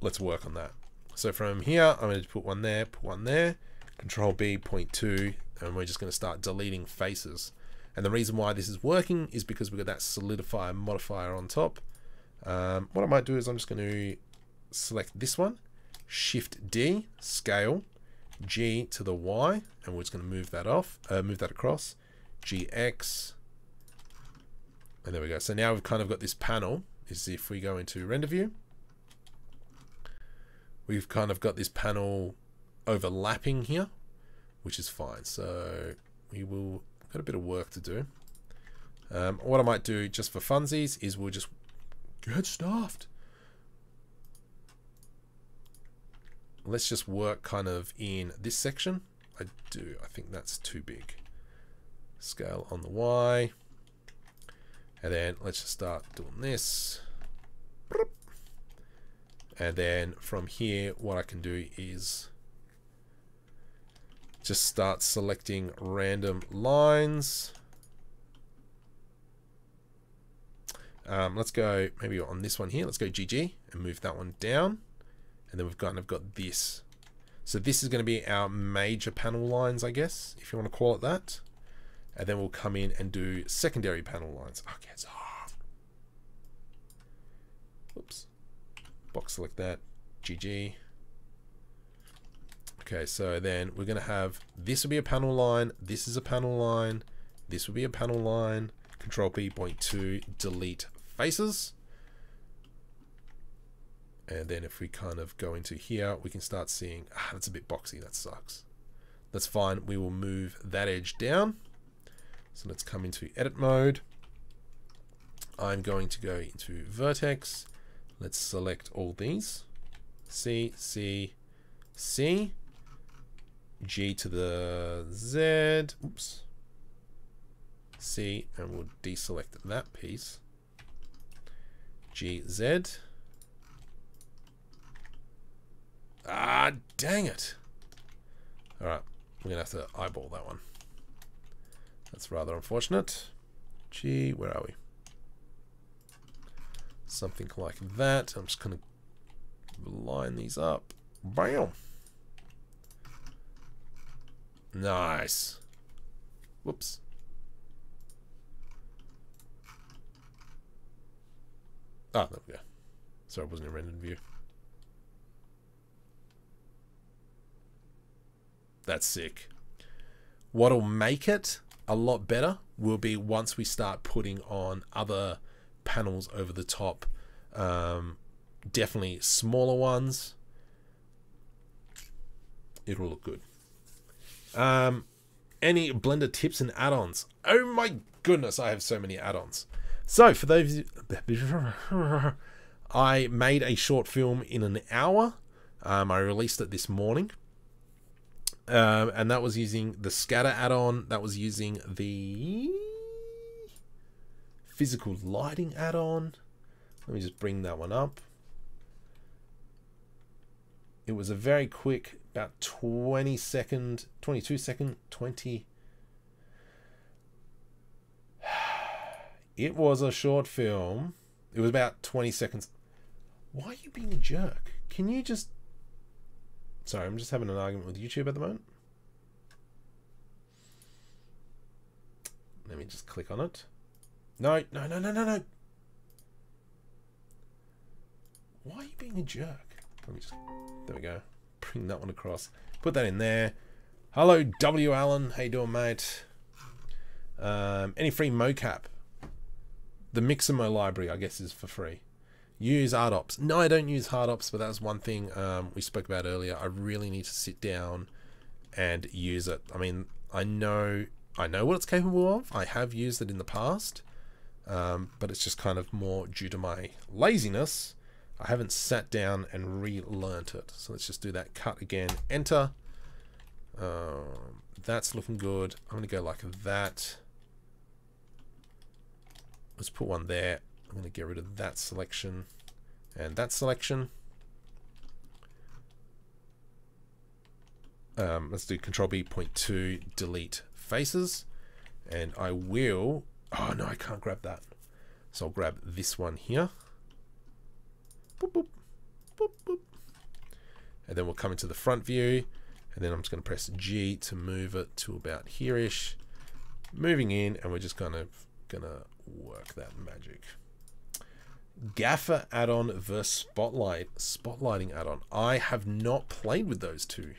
Let's work on that. So from here, I'm going to put one there, put one there, control B, point two, and we're just going to start deleting faces. And the reason why this is working is because we've got that solidify modifier on top. Um, what I might do is I'm just going to select this one, Shift D, scale, G to the Y, and we're just going to move that off, uh, move that across, GX, and there we go. So now we've kind of got this panel, is if we go into render view, we've kind of got this panel overlapping here, which is fine. So we will got a bit of work to do. Um, what I might do just for funsies is we'll just get stuffed. let's just work kind of in this section. I do, I think that's too big. Scale on the Y. And then let's just start doing this. And then from here, what I can do is just start selecting random lines. Um, let's go maybe on this one here. Let's go GG and move that one down and then we've kind of got this. So this is going to be our major panel lines, I guess, if you want to call it that. And then we'll come in and do secondary panel lines. Okay, it's hard. Oops. Box select that. GG. Okay, so then we're going to have, this will be a panel line, this is a panel line, this will be a panel line, Control P point two, delete faces. And then if we kind of go into here, we can start seeing, ah, that's a bit boxy, that sucks. That's fine, we will move that edge down. So let's come into edit mode. I'm going to go into vertex. Let's select all these. C, C, C, G to the Z, oops, C, and we'll deselect that piece. G, Z. Ah, dang it. All right, we're to have to eyeball that one. That's rather unfortunate. G, where are we? Something like that. I'm just to line these up. Bam! Nice. Whoops. Ah, there we go. Sorry, it wasn't in rendered view. That's sick. What'll make it a lot better will be once we start putting on other panels over the top. Um, definitely smaller ones. It'll look good. Um, any Blender tips and add-ons? Oh my goodness, I have so many add-ons. So for those, I made a short film in an hour. Um, I released it this morning. Um, and that was using the scatter add-on. That was using the physical lighting add-on. Let me just bring that one up. It was a very quick, about 20 second, 22 second, 20. It was a short film. It was about 20 seconds. Why are you being a jerk? Can you just Sorry, I'm just having an argument with YouTube at the moment. Let me just click on it. No, no, no, no, no, no. Why are you being a jerk? Let me just, there we go. Bring that one across. Put that in there. Hello, W. Allen. How you doing, mate? Um, any free mocap? The Mixamo library, I guess, is for free. Use HardOps. No, I don't use HardOps, but that was one thing um, we spoke about earlier. I really need to sit down and use it. I mean, I know I know what it's capable of. I have used it in the past, um, but it's just kind of more due to my laziness. I haven't sat down and relearnt it. So let's just do that. Cut again. Enter. Um, that's looking good. I'm going to go like that. Let's put one there. I'm going to get rid of that selection and that selection. Um, let's do control B point two, delete faces. And I will, oh no, I can't grab that. So I'll grab this one here. Boop, boop, boop, boop. And then we'll come into the front view. And then I'm just going to press G to move it to about here-ish. Moving in, and we're just kind of going to work that magic. Gaffer add-on versus Spotlight. Spotlighting add-on. I have not played with those two.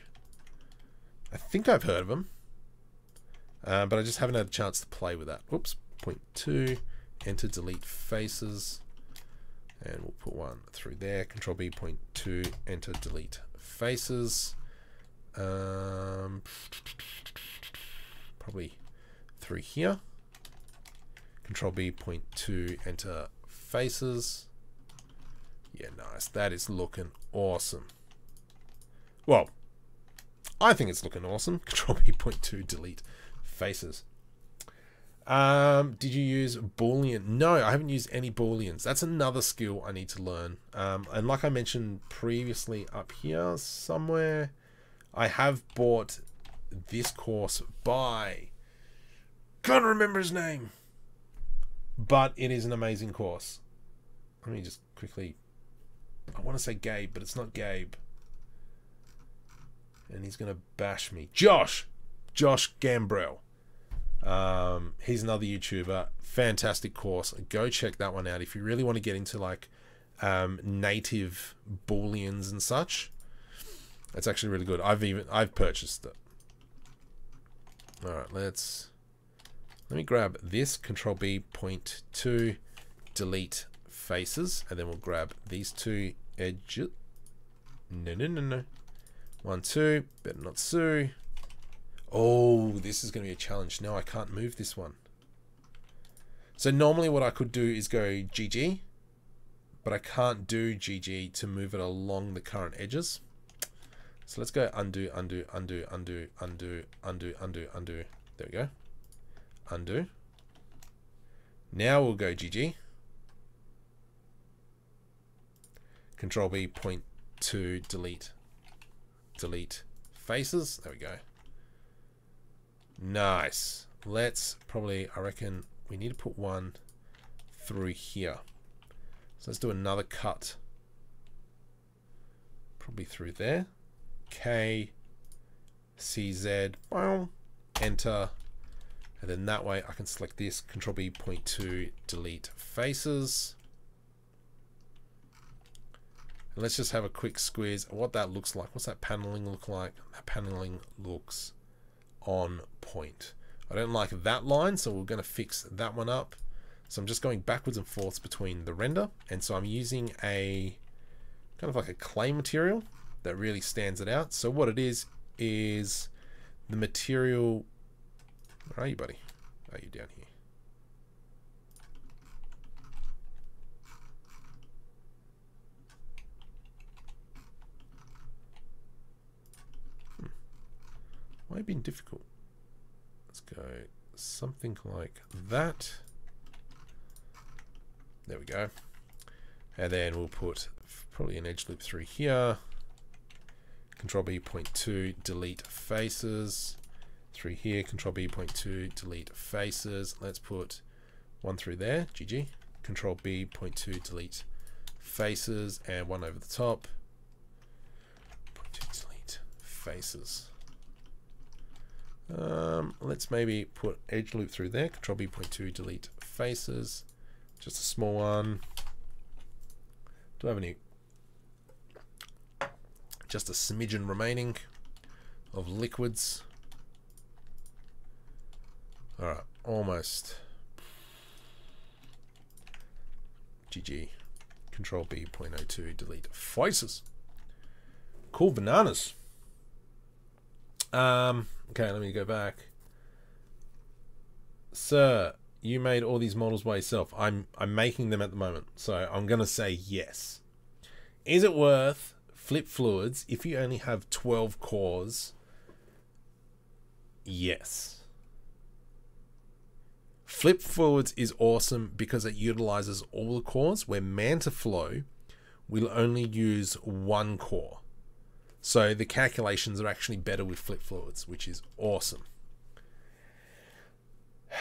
I think I've heard of them. Uh, but I just haven't had a chance to play with that. Oops. Point two. Enter delete faces. And we'll put one through there. Control B point two. Enter delete faces. Um, probably through here. Control B point two. Enter faces. Yeah, nice. That is looking awesome. Well, I think it's looking awesome. Control B point two, delete faces. Um, did you use Boolean? No, I haven't used any Booleans. That's another skill I need to learn. Um, and like I mentioned previously up here somewhere, I have bought this course by, can't remember his name but it is an amazing course. Let me just quickly. I want to say Gabe, but it's not Gabe. And he's going to bash me. Josh! Josh Gambrell. Um, he's another YouTuber. Fantastic course. Go check that one out if you really want to get into like um, native booleans and such. It's actually really good. I've even I've purchased it. All right, let's let me grab this, Control B, point two, delete faces, and then we'll grab these two edges. No, no, no, no. One, two, better not sue. Oh, this is going to be a challenge. No, I can't move this one. So normally what I could do is go GG, but I can't do GG to move it along the current edges. So let's go undo, undo, undo, undo, undo, undo, undo, undo. There we go. Undo. Now we'll go GG. Control B, point to delete. Delete faces. There we go. Nice. Let's probably, I reckon we need to put one through here. So let's do another cut. Probably through there. K, C, Z, enter. And then that way I can select this, Control B, point to delete faces. And let's just have a quick squeeze what that looks like. What's that paneling look like? That paneling looks on point. I don't like that line, so we're going to fix that one up. So I'm just going backwards and forwards between the render. And so I'm using a kind of like a clay material that really stands it out. So what it is, is the material... Where are you, buddy? Are you down here? Hmm. Why being difficult? Let's go something like that. There we go. And then we'll put probably an edge loop through here. Control B point two, delete faces. Through here, Control B point two, delete faces. Let's put one through there, GG. Control B point two, delete faces, and one over the top. Point two, delete faces. Um, let's maybe put edge loop through there. Control B point two, delete faces. Just a small one. Do I have any just a smidgen remaining of liquids. Alright, almost. GG. Control B, 0.02, delete faces. Cool bananas. Um, okay, let me go back. Sir, you made all these models by yourself. I'm I'm making them at the moment, so I'm gonna say yes. Is it worth flip fluids, if you only have 12 cores, yes. Flip forwards is awesome because it utilizes all the cores, where MantaFlow will only use one core. So the calculations are actually better with flip fluids, which is awesome.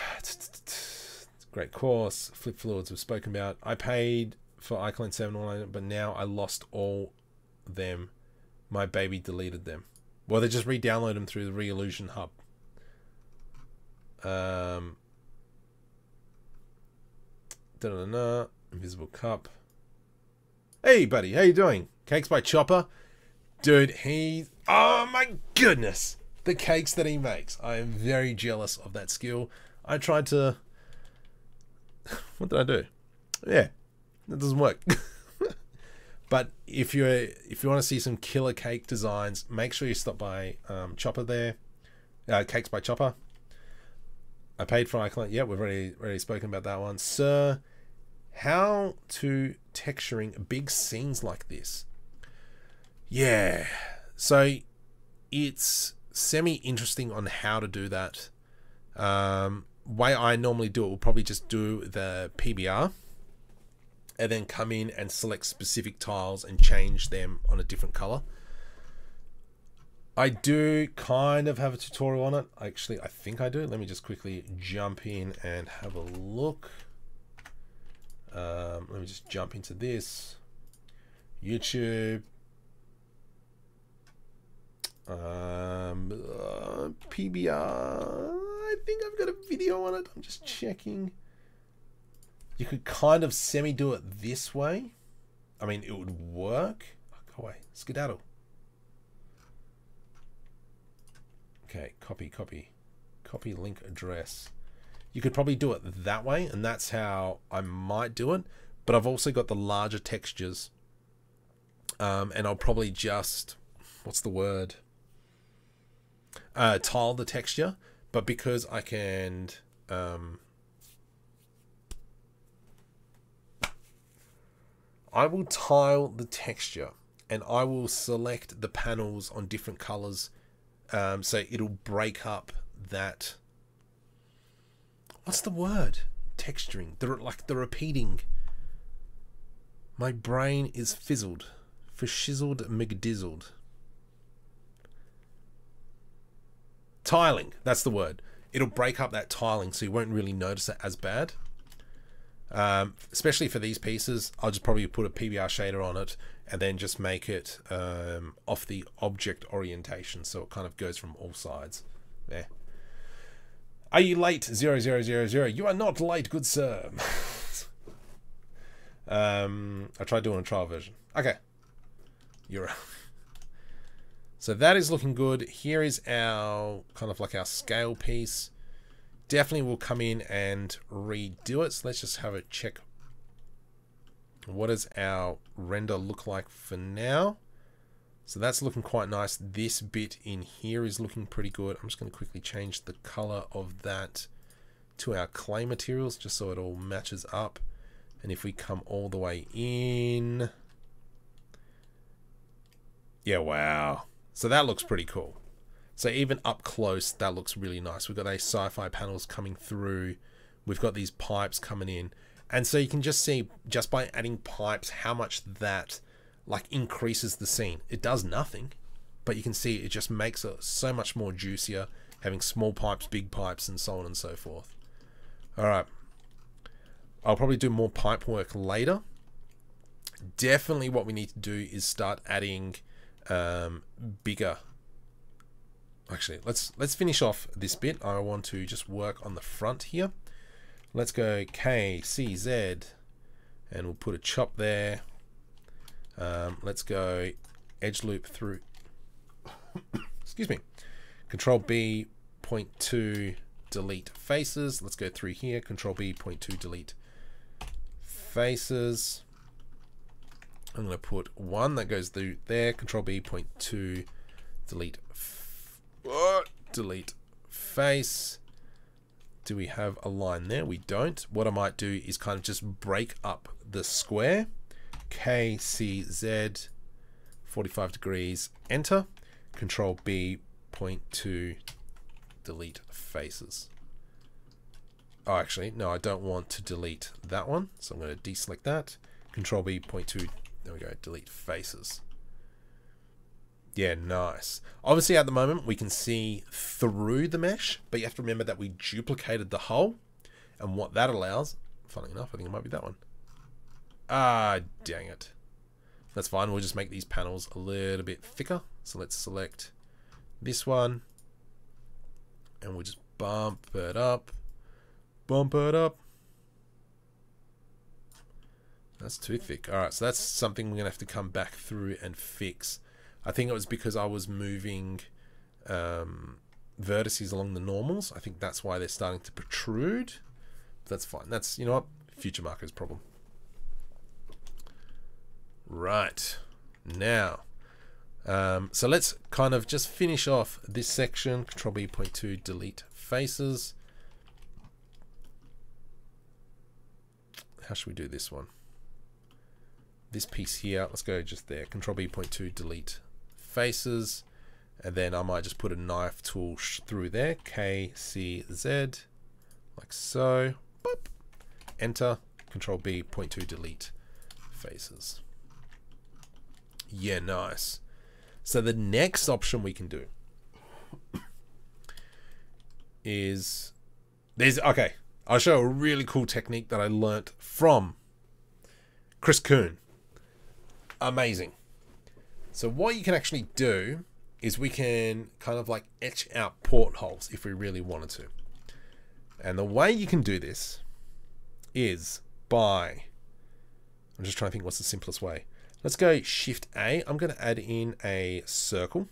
Great course. Flip fluids we've spoken about. I paid for iClone 7 but now I lost all them, my baby deleted them. Well, they just re-download them through the Reallusion Hub. Um, da -da -da Invisible Cup. Hey, buddy, how you doing? Cakes by Chopper, dude. He, oh my goodness, the cakes that he makes. I am very jealous of that skill. I tried to. What did I do? Yeah, that doesn't work. But if you if you want to see some killer cake designs, make sure you stop by um, Chopper there. Uh, Cakes by Chopper. I paid for iClone. Yeah, we've already already spoken about that one, sir. How to texturing big scenes like this? Yeah, so it's semi interesting on how to do that. Um, way I normally do it will probably just do the PBR and then come in and select specific tiles and change them on a different color. I do kind of have a tutorial on it. Actually, I think I do. Let me just quickly jump in and have a look. Um, let me just jump into this. YouTube. Um, uh, PBR. I think I've got a video on it. I'm just checking. You could kind of semi do it this way. I mean, it would work. Oh, go away. Skedaddle. Okay, copy, copy. Copy link address. You could probably do it that way, and that's how I might do it. But I've also got the larger textures. Um, and I'll probably just, what's the word? Uh, tile the texture. But because I can um, I will tile the texture and I will select the panels on different colors. Um, so it'll break up that. What's the word? Texturing. The like the repeating. My brain is fizzled, for shizzled McDizzled. Tiling. That's the word. It'll break up that tiling, so you won't really notice it as bad. Um, especially for these pieces, I'll just probably put a PBR shader on it and then just make it um, off the object orientation so it kind of goes from all sides. There. Are you late? Zero zero zero zero. You are not late, good sir. um, I tried doing a trial version. Okay. You're So that is looking good. Here is our kind of like our scale piece definitely will come in and redo it. So let's just have a check. What does our render look like for now? So that's looking quite nice. This bit in here is looking pretty good. I'm just going to quickly change the color of that to our clay materials just so it all matches up. And if we come all the way in... Yeah, wow. So that looks pretty cool. So even up close, that looks really nice. We've got these sci-fi panels coming through. We've got these pipes coming in. And so you can just see, just by adding pipes, how much that like increases the scene. It does nothing, but you can see it just makes it so much more juicier, having small pipes, big pipes, and so on and so forth. All right. I'll probably do more pipe work later. Definitely what we need to do is start adding um, bigger actually let's let's finish off this bit I want to just work on the front here let's go K C Z and we'll put a chop there. Um, let's go edge loop through. Excuse me. Control B point two delete faces. Let's go through here. Control B point two delete faces. I'm going to put one that goes through there. Control B point two delete delete face. Do we have a line there? We don't. What I might do is kind of just break up the square. KCZ 45 degrees, enter. Control B, point to delete faces. Oh, actually, no, I don't want to delete that one. So I'm going to deselect that. Control B, point to, there we go, delete faces. Yeah, nice. Obviously, at the moment, we can see through the mesh, but you have to remember that we duplicated the hole. And what that allows, funny enough, I think it might be that one. Ah, dang it. That's fine. We'll just make these panels a little bit thicker. So let's select this one. And we'll just bump it up. Bump it up. That's too thick. Alright, so that's something we're going to have to come back through and fix. I think it was because I was moving um, vertices along the normals. I think that's why they're starting to protrude. That's fine. That's, you know what, future Markom's problem. Right. Now, um, so let's kind of just finish off this section. Control B point two, delete faces. How should we do this one? This piece here, let's go just there. Control B point two, delete faces and then I might just put a knife tool through there K C Z like so Boop. enter control B point to delete faces. Yeah nice. So the next option we can do is there's okay I'll show a really cool technique that I learnt from Chris Kuhn. Amazing so what you can actually do is we can kind of like etch out portholes if we really wanted to. And the way you can do this is by, I'm just trying to think what's the simplest way. Let's go Shift A. I'm going to add in a circle.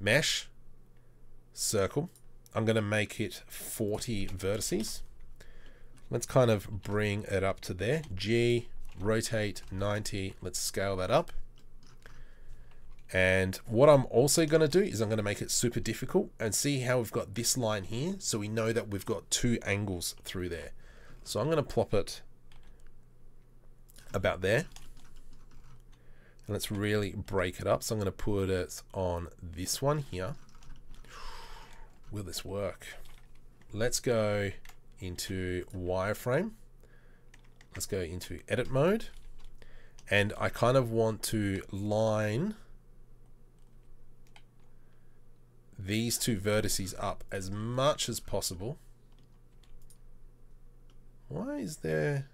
Mesh. Circle. I'm going to make it 40 vertices. Let's kind of bring it up to there. G, rotate 90. Let's scale that up. And what I'm also going to do is I'm going to make it super difficult and see how we've got this line here. So we know that we've got two angles through there. So I'm going to plop it about there. And let's really break it up. So I'm going to put it on this one here. Will this work? Let's go into wireframe. Let's go into edit mode. And I kind of want to line these two vertices up as much as possible. Why is there...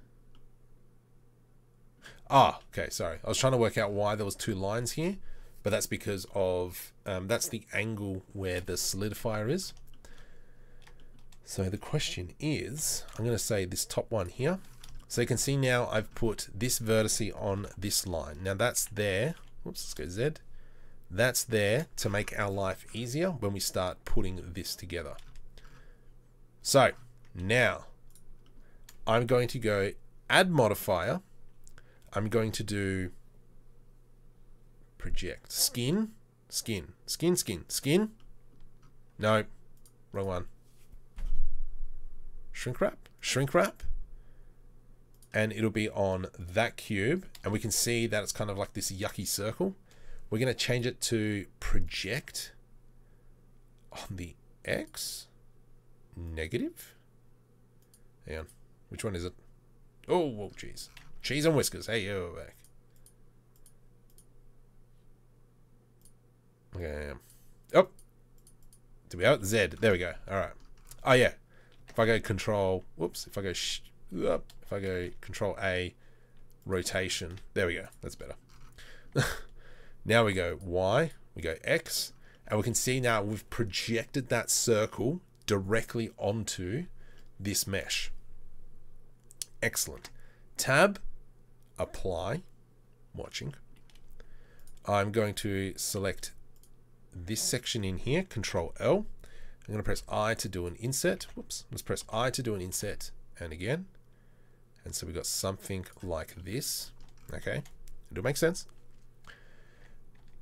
Ah, okay, sorry. I was trying to work out why there was two lines here, but that's because of, um, that's the angle where the solidifier is. So the question is, I'm going to say this top one here. So you can see now I've put this vertice on this line. Now that's there. Oops, let's go Z. That's there to make our life easier when we start putting this together. So now I'm going to go add modifier. I'm going to do project skin, skin, skin, skin, skin. No, wrong one. Shrink wrap, shrink wrap. And it'll be on that cube. And we can see that it's kind of like this yucky circle. We're going to change it to project on the X negative. Hang on. Which one is it? Oh, whoa, jeez. Cheese and whiskers. Hey, yo, back. Okay. Oh. Do we have it? Z. There we go. All right. Oh, yeah. If I go control, whoops. If I go, if I go control A, rotation. There we go. That's better. now we go Y. We go X. And we can see now we've projected that circle directly onto this mesh. Excellent. Tab, apply, watching. I'm going to select this section in here, Control L. I'm going to press I to do an inset. Whoops. Let's press I to do an inset and again. And so we've got something like this. Okay. It'll make sense.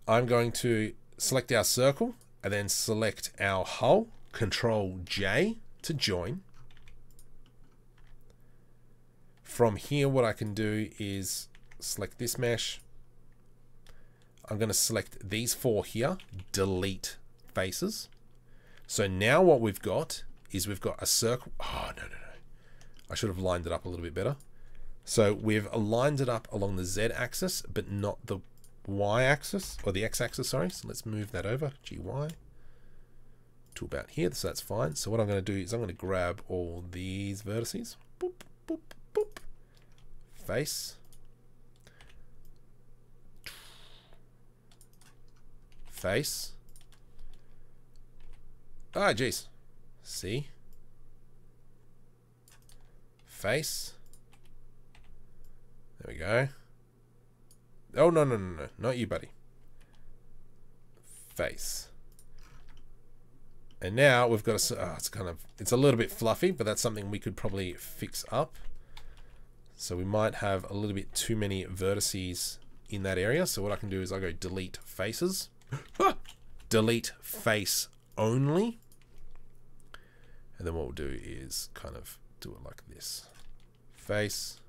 I'm going to select our circle and then select our hull. Control J to join. From here, what I can do is select this mesh. I'm going to select these four here, delete faces. So now what we've got is we've got a circle. Oh, no, no, no. I should have lined it up a little bit better. So we've aligned it up along the Z axis, but not the Y axis, or the X axis, sorry. So let's move that over, GY, to about here, so that's fine. So what I'm going to do is I'm going to grab all these vertices, boop, boop, boop, face, face, ah, jeez, see, face, there we go. Oh, no, no, no, no, not you, buddy. Face. And now we've got a, oh, it's kind of, it's a little bit fluffy, but that's something we could probably fix up. So we might have a little bit too many vertices in that area. So what I can do is I go delete faces. delete face only. And then what we'll do is kind of do it like this. Face.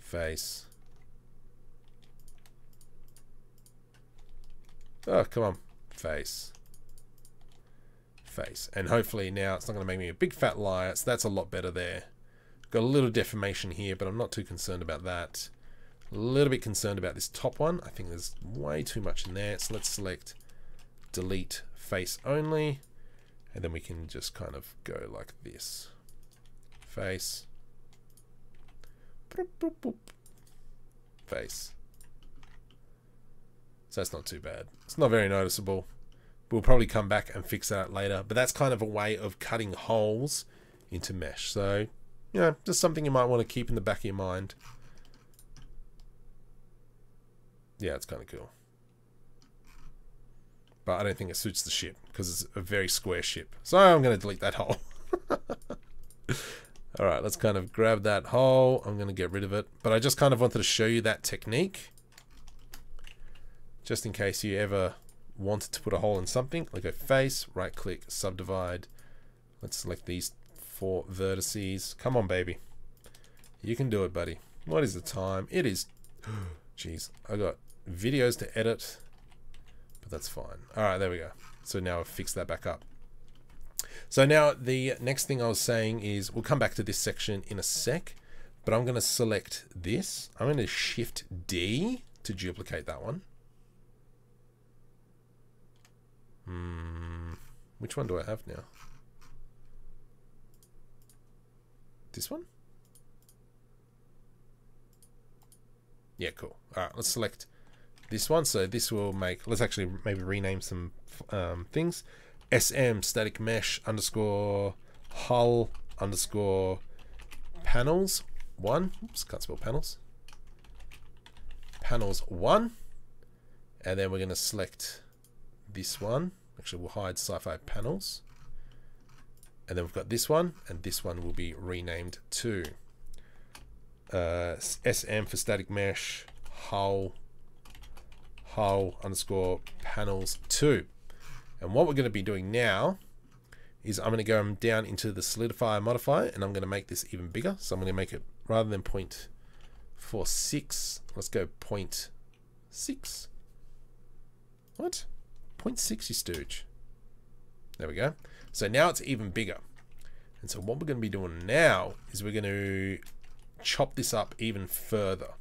Face. Oh, come on. Face. Face. And hopefully now it's not going to make me a big fat liar. So that's a lot better there. Got a little deformation here, but I'm not too concerned about that. A little bit concerned about this top one. I think there's way too much in there. So let's select delete face only. And then we can just kind of go like this. Face. Boop, boop, boop. Face. So that's not too bad. It's not very noticeable. We'll probably come back and fix that later. But that's kind of a way of cutting holes into mesh. So, you know, just something you might want to keep in the back of your mind. Yeah, it's kind of cool. But I don't think it suits the ship because it's a very square ship. So I'm going to delete that hole. Alright, let's kind of grab that hole. I'm going to get rid of it. But I just kind of wanted to show you that technique. Just in case you ever wanted to put a hole in something. Like go face, right click, subdivide. Let's select these four vertices. Come on, baby. You can do it, buddy. What is the time? It is... Jeez, I got videos to edit. But that's fine. Alright, there we go. So now I've fixed that back up. So now the next thing I was saying is, we'll come back to this section in a sec, but I'm going to select this. I'm going to shift D to duplicate that one. Hmm, which one do I have now? This one? Yeah, cool. All right, let's select this one. So this will make, let's actually maybe rename some um, things. SM static mesh underscore hull underscore panels one. Oops, can't spell panels. Panels one. And then we're going to select this one. Actually, we'll hide sci-fi panels. And then we've got this one, and this one will be renamed to uh, SM for static mesh hull hull underscore panels 2. And what we're going to be doing now is I'm going to go down into the solidifier modifier and I'm going to make this even bigger. So I'm going to make it rather than 0.46, let's go 0.6. What? 0.6 you stooge. There we go. So now it's even bigger. And so what we're going to be doing now is we're going to chop this up even further.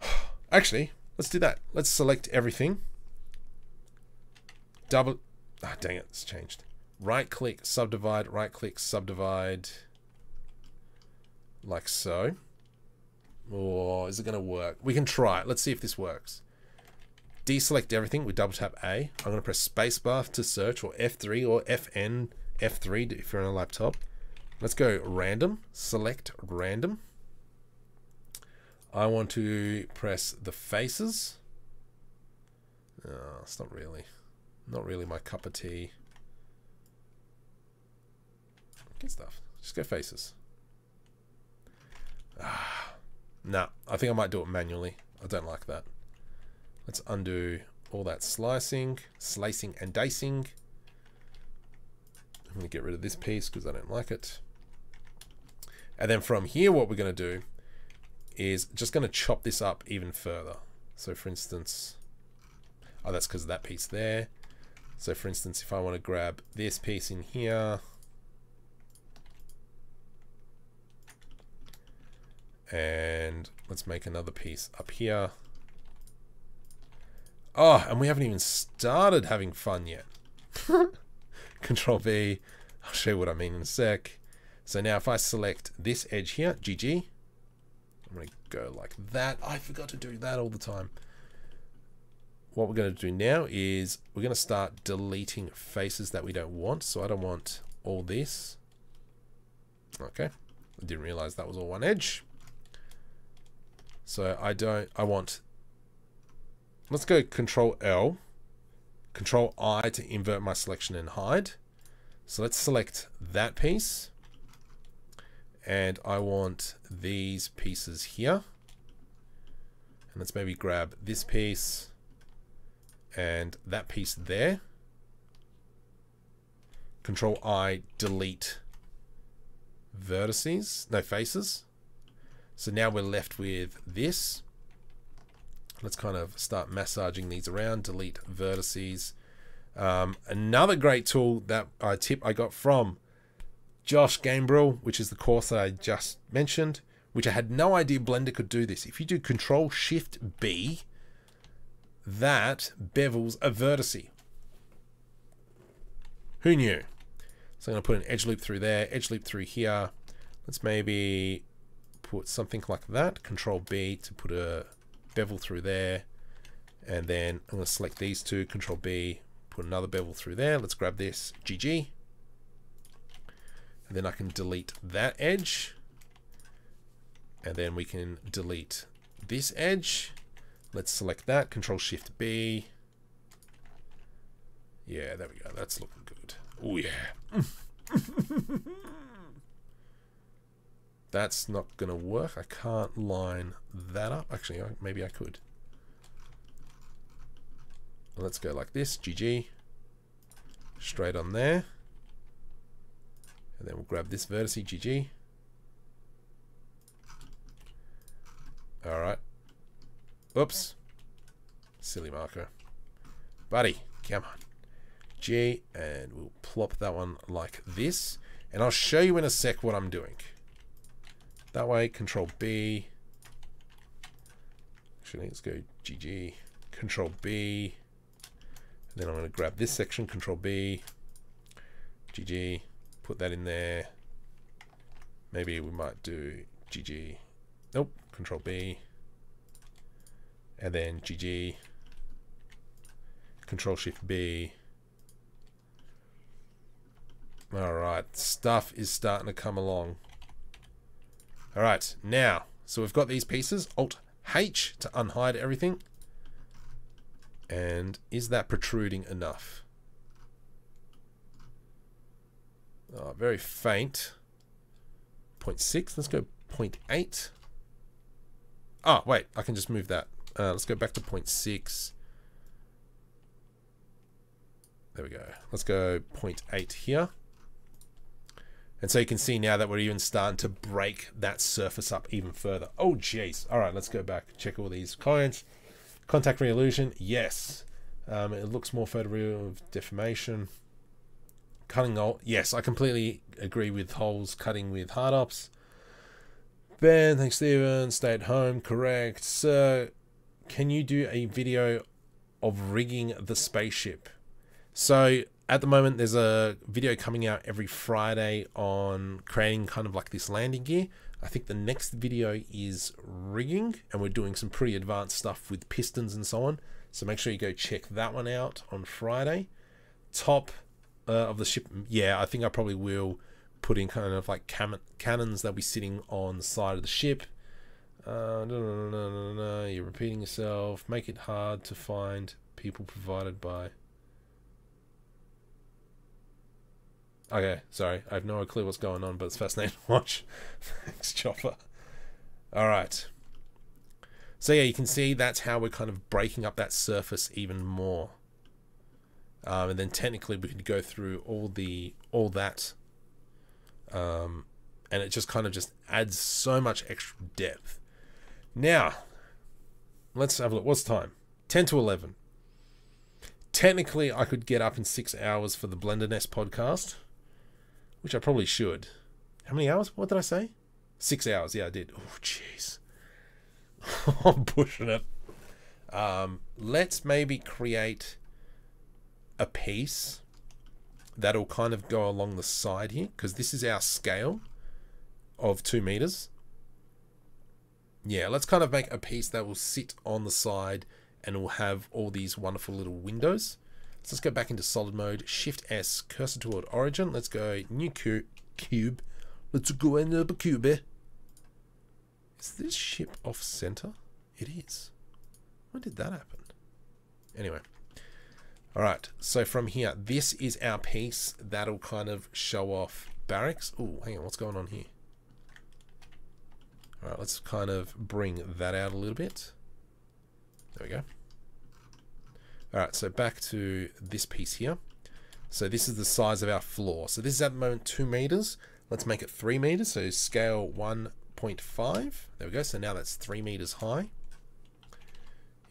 Actually, let's do that. Let's select everything. Double, ah, dang it, it's changed. Right click, subdivide, right click, subdivide. Like so. Or is it going to work? We can try it. Let's see if this works. Deselect everything We double tap A. I'm going to press spacebar to search or F3 or FN F3 if you're on a laptop. Let's go random. Select random. I want to press the faces. Oh, it's not really. Not really my cup of tea. Good stuff. Just go faces. Ah, nah, I think I might do it manually. I don't like that. Let's undo all that slicing, slicing and dicing. I'm going to get rid of this piece because I don't like it. And then from here, what we're going to do is just going to chop this up even further. So for instance, oh, that's because of that piece there. So for instance, if I want to grab this piece in here, and let's make another piece up here. Oh, and we haven't even started having fun yet. Control V. I'll show you what I mean in a sec. So now if I select this edge here, GG, I'm going to go like that. I forgot to do that all the time. What we're going to do now is we're going to start deleting faces that we don't want. So I don't want all this. Okay. I didn't realize that was all one edge. So I don't, I want, let's go control L, control I to invert my selection and hide. So let's select that piece. And I want these pieces here. And let's maybe grab this piece and that piece there. Control I, delete vertices, no faces. So now we're left with this. Let's kind of start massaging these around, delete vertices. Um, another great tool that I tip I got from Josh Gambrell, which is the course that I just mentioned, which I had no idea Blender could do this. If you do Control Shift B, that bevels a vertice. Who knew? So I'm going to put an edge loop through there, edge loop through here. Let's maybe put something like that. Control B to put a bevel through there. And then I'm going to select these two, Control B, put another bevel through there. Let's grab this, GG. And then I can delete that edge. And then we can delete this edge. Let's select that, Control Shift B. Yeah, there we go. That's looking good. Oh yeah. That's not going to work. I can't line that up. Actually, maybe I could. Let's go like this. GG. Straight on there. And then we'll grab this vertex GG. All right. Oops. Silly Markom. Buddy, come on. G, and we'll plop that one like this. And I'll show you in a sec what I'm doing. That way, Control B. Actually, let's go GG. Control B. And then I'm going to grab this section, Control B. GG. Put that in there. Maybe we might do GG. Nope. Control B. And then GG. Control Shift B. Alright, stuff is starting to come along. Alright, now, so we've got these pieces. Alt H to unhide everything. And is that protruding enough? Oh, very faint. 0.6, let's go 0.8. Oh, wait, I can just move that. Uh, let's go back to 0.6. There we go. Let's go 0.8 here. And so you can see now that we're even starting to break that surface up even further. Oh, jeez. All right, let's go back. Check all these comments. Contact Reallusion. Yes. Um, it looks more photoreal of deformation. Cutting alt. Yes, I completely agree with holes cutting with HardOps. Ben, thanks, Steven. Stay at home. Correct. So, can you do a video of rigging the spaceship? So, at the moment, there's a video coming out every Friday on creating kind of like this landing gear. I think the next video is rigging, and we're doing some pretty advanced stuff with pistons and so on. So make sure you go check that one out on Friday. Top uh, of the ship, yeah, I think I probably will put in kind of like cam cannons that'll be sitting on the side of the ship. Uh, no, no, no, no, no, you're repeating yourself. Make it hard to find people provided by. Okay, sorry. I have no clue what's going on, but it's fascinating to watch. Thanks, Chopper. Alright. So yeah, you can see that's how we're kind of breaking up that surface even more. Um, and then technically we could go through all the all that um, and it just kind of just adds so much extra depth. Now, let's have a look. What's time? 10 to 11. Technically, I could get up in six hours for the Blender Nest podcast which I probably should. How many hours? What did I say? Six hours. Yeah, I did. Oh, jeez. I'm pushing it. Um, let's maybe create a piece that'll kind of go along the side here because this is our scale of two meters. Yeah, let's kind of make a piece that will sit on the side and will have all these wonderful little windows. So let's go back into solid mode, Shift S, cursor toward origin. Let's go new cube. Let's go into the cube. Eh? Is this ship off center? It is. When did that happen? Anyway. Alright, so from here, this is our piece that'll kind of show off barracks. Oh, hang on, what's going on here? Alright, let's kind of bring that out a little bit. There we go. Alright, so back to this piece here. So this is the size of our floor. So this is at the moment 2 meters. Let's make it 3 meters. So scale 1.5. There we go. So now that's 3 meters high.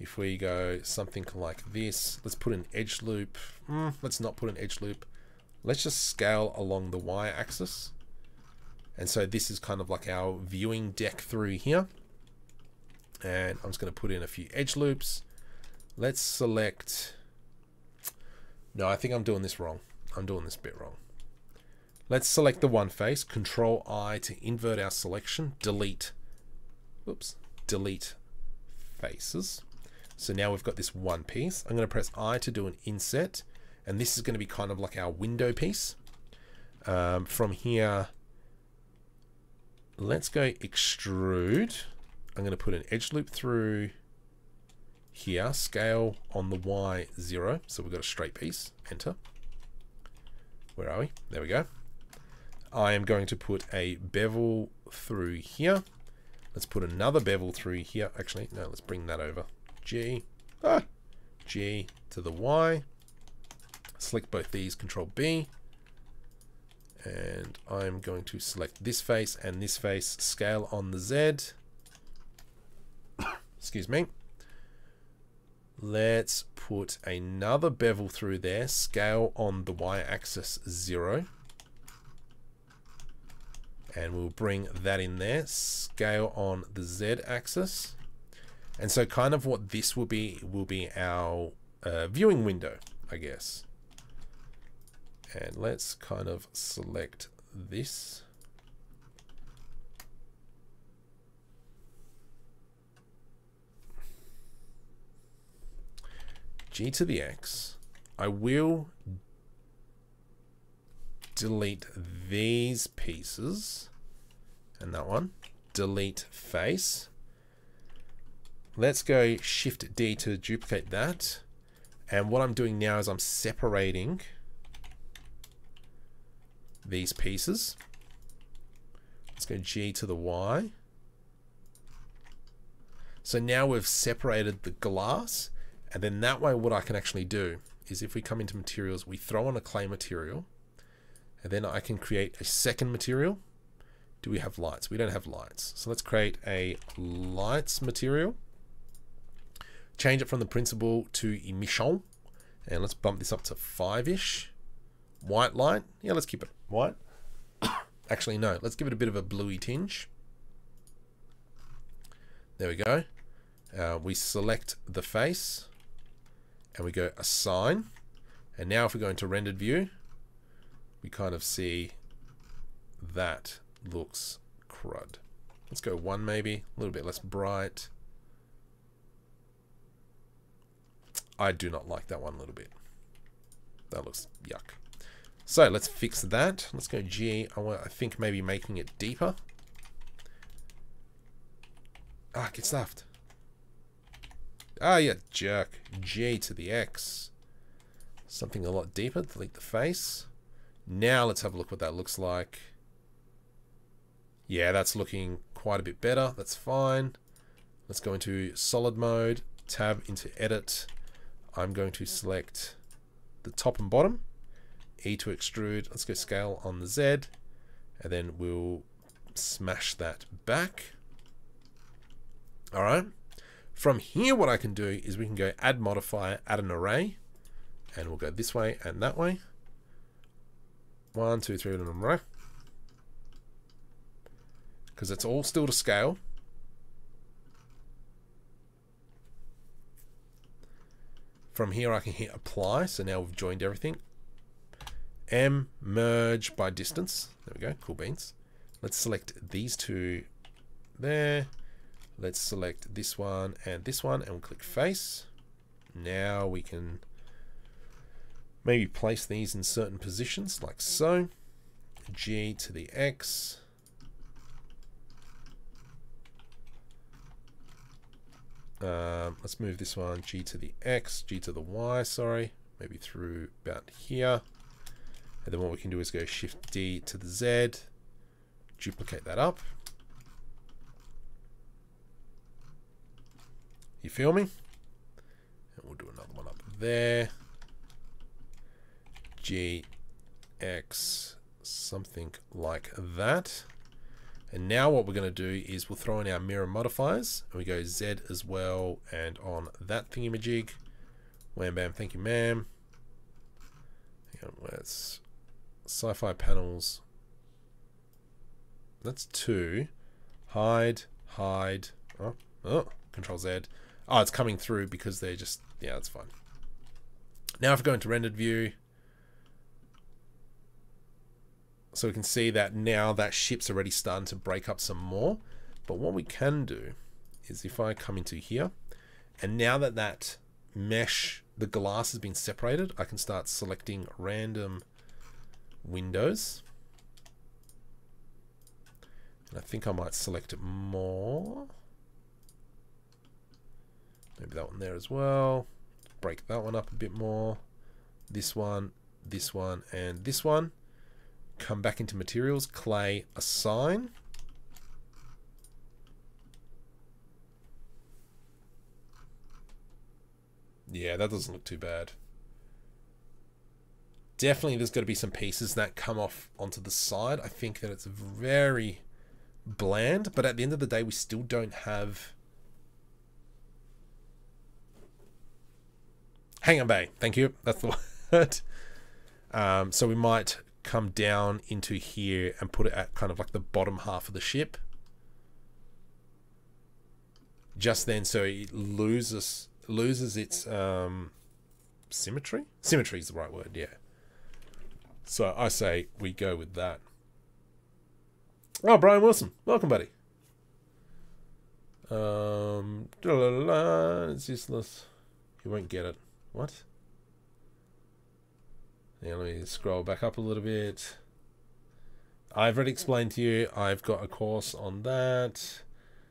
If we go something like this, let's put an edge loop. Mm, let's not put an edge loop. Let's just scale along the y-axis. And so this is kind of like our viewing deck through here. And I'm just going to put in a few edge loops. Let's select... No, I think I'm doing this wrong. I'm doing this bit wrong. Let's select the one face, Control I to invert our selection, delete, oops, delete faces. So now we've got this one piece. I'm going to press I to do an inset, and this is going to be kind of like our window piece. Um, from here, let's go extrude. I'm going to put an edge loop through here, scale on the Y 0. So we've got a straight piece. Enter. Where are we? There we go. I am going to put a bevel through here. Let's put another bevel through here. Actually, no, let's bring that over. G. Ah, G to the Y. Select both these, Control B. And I'm going to select this face and this face, scale on the Z. Excuse me. Let's put another bevel through there. Scale on the y-axis 0. And we'll bring that in there. Scale on the z-axis. And so kind of what this will be will be our uh, viewing window, I guess. And let's kind of select this. G to the X. I will delete these pieces and that one. Delete face. Let's go Shift D to duplicate that. And what I'm doing now is I'm separating these pieces. Let's go G to the Y. So now we've separated the glass and then that way what I can actually do is if we come into materials, we throw on a clay material and then I can create a second material. Do we have lights? We don't have lights. So let's create a lights material. Change it from the principle to emission. And let's bump this up to five-ish. White light. Yeah, let's keep it white. Actually, no. Let's give it a bit of a bluey tinge. There we go. Uh, we select the face and we go assign. And now if we go into rendered view, we kind of see that looks crud. Let's go one maybe, a little bit less bright. I do not like that one a little bit. That looks yuck. So let's fix that. Let's go G. I, want, I think maybe making it deeper. Ah, get stuffed. Ah, yeah, jerk. J to the X. Something a lot deeper. Delete the face. Now let's have a look what that looks like. Yeah, that's looking quite a bit better. That's fine. Let's go into solid mode. Tab into edit. I'm going to select the top and bottom. E to extrude. Let's go scale on the Z. And then we'll smash that back. All right. From here, what I can do is we can go add modifier, add an array, and we'll go this way and that way. One, two, three, and an array. Because it's all still to scale. From here, I can hit apply. So now we've joined everything. M merge by distance. There we go. Cool beans. Let's select these two there. Let's select this one and this one and we'll click face. Now we can maybe place these in certain positions like so. G to the X. Um, let's move this one G to the X, G to the Y, sorry, maybe through about here. And then what we can do is go Shift D to the Z, duplicate that up. You feel me? And we'll do another one up there. G, X, something like that. And now what we're going to do is we'll throw in our mirror modifiers. And we go Z as well and on that thingamajig. Wham bam, thank you ma'am. Let's sci-fi panels. That's two. Hide, hide. Oh, oh, control Z. Oh, it's coming through because they're just, yeah, that's fine. Now if I go into rendered view, so we can see that now that ship's already starting to break up some more. But what we can do is if I come into here, and now that that mesh, the glass has been separated, I can start selecting random windows. And I think I might select more. Maybe that one there as well. Break that one up a bit more. This one, this one, and this one. Come back into materials, clay, assign. Yeah, that doesn't look too bad. Definitely there's got to be some pieces that come off onto the side. I think that it's very bland, but at the end of the day, we still don't have Hangar bay. Thank you. That's the word. Um, so we might come down into here and put it at kind of like the bottom half of the ship. Just then, so it loses loses its um, symmetry. Symmetry is the right word. Yeah. So I say we go with that. Oh, Brian Wilson, welcome, buddy. Um, it's useless. You won't get it. What? Now let me scroll back up a little bit. I've already explained to you. I've got a course on that.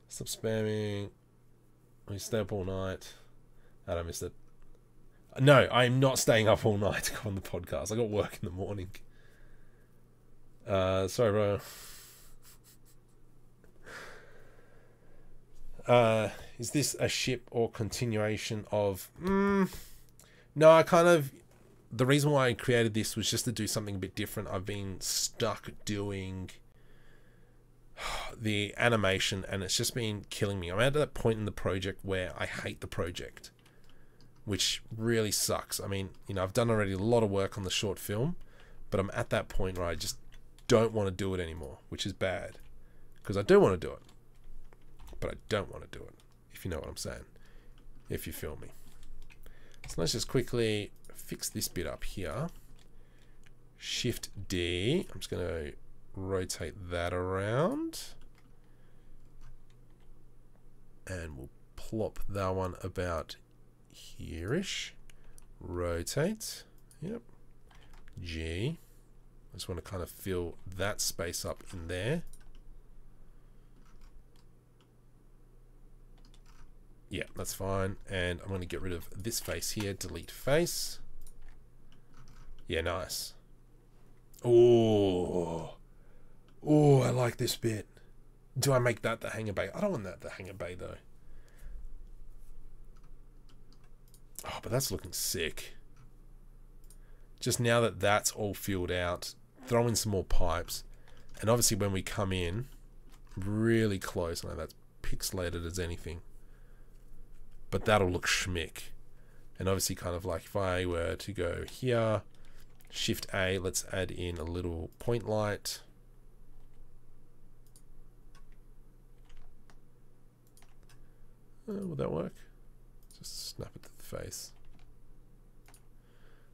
Stop spamming. We stay up all night. I don't miss it. No, I'm not staying up all night to go on the podcast. I got work in the morning. Uh, sorry, bro. Uh, is this a ship or continuation of? Mm, no, I kind of. The reason why I created this was just to do something a bit different. I've been stuck doing the animation, and it's just been killing me. I'm at that point in the project where I hate the project, which really sucks. I mean, you know, I've done already a lot of work on the short film, but I'm at that point where I just don't want to do it anymore, which is bad because I do want to do it but I don't want to do it, if you know what I'm saying, if you feel me. So let's just quickly fix this bit up here. Shift D. I'm just going to rotate that around. And we'll plop that one about here-ish. Rotate. Yep. G. I just want to kind of fill that space up in there. Yeah, that's fine. And I'm going to get rid of this face here. Delete face. Yeah, nice. Oh. Oh, I like this bit. Do I make that the hangar bay? I don't want that the hangar bay, though. Oh, but that's looking sick. Just now that that's all filled out, throw in some more pipes. And obviously when we come in, really close, I know that's pixelated as anything but that'll look schmick. And obviously kind of like if I were to go here, shift A, let's add in a little point light. Uh, will that work? Just snap it to the face.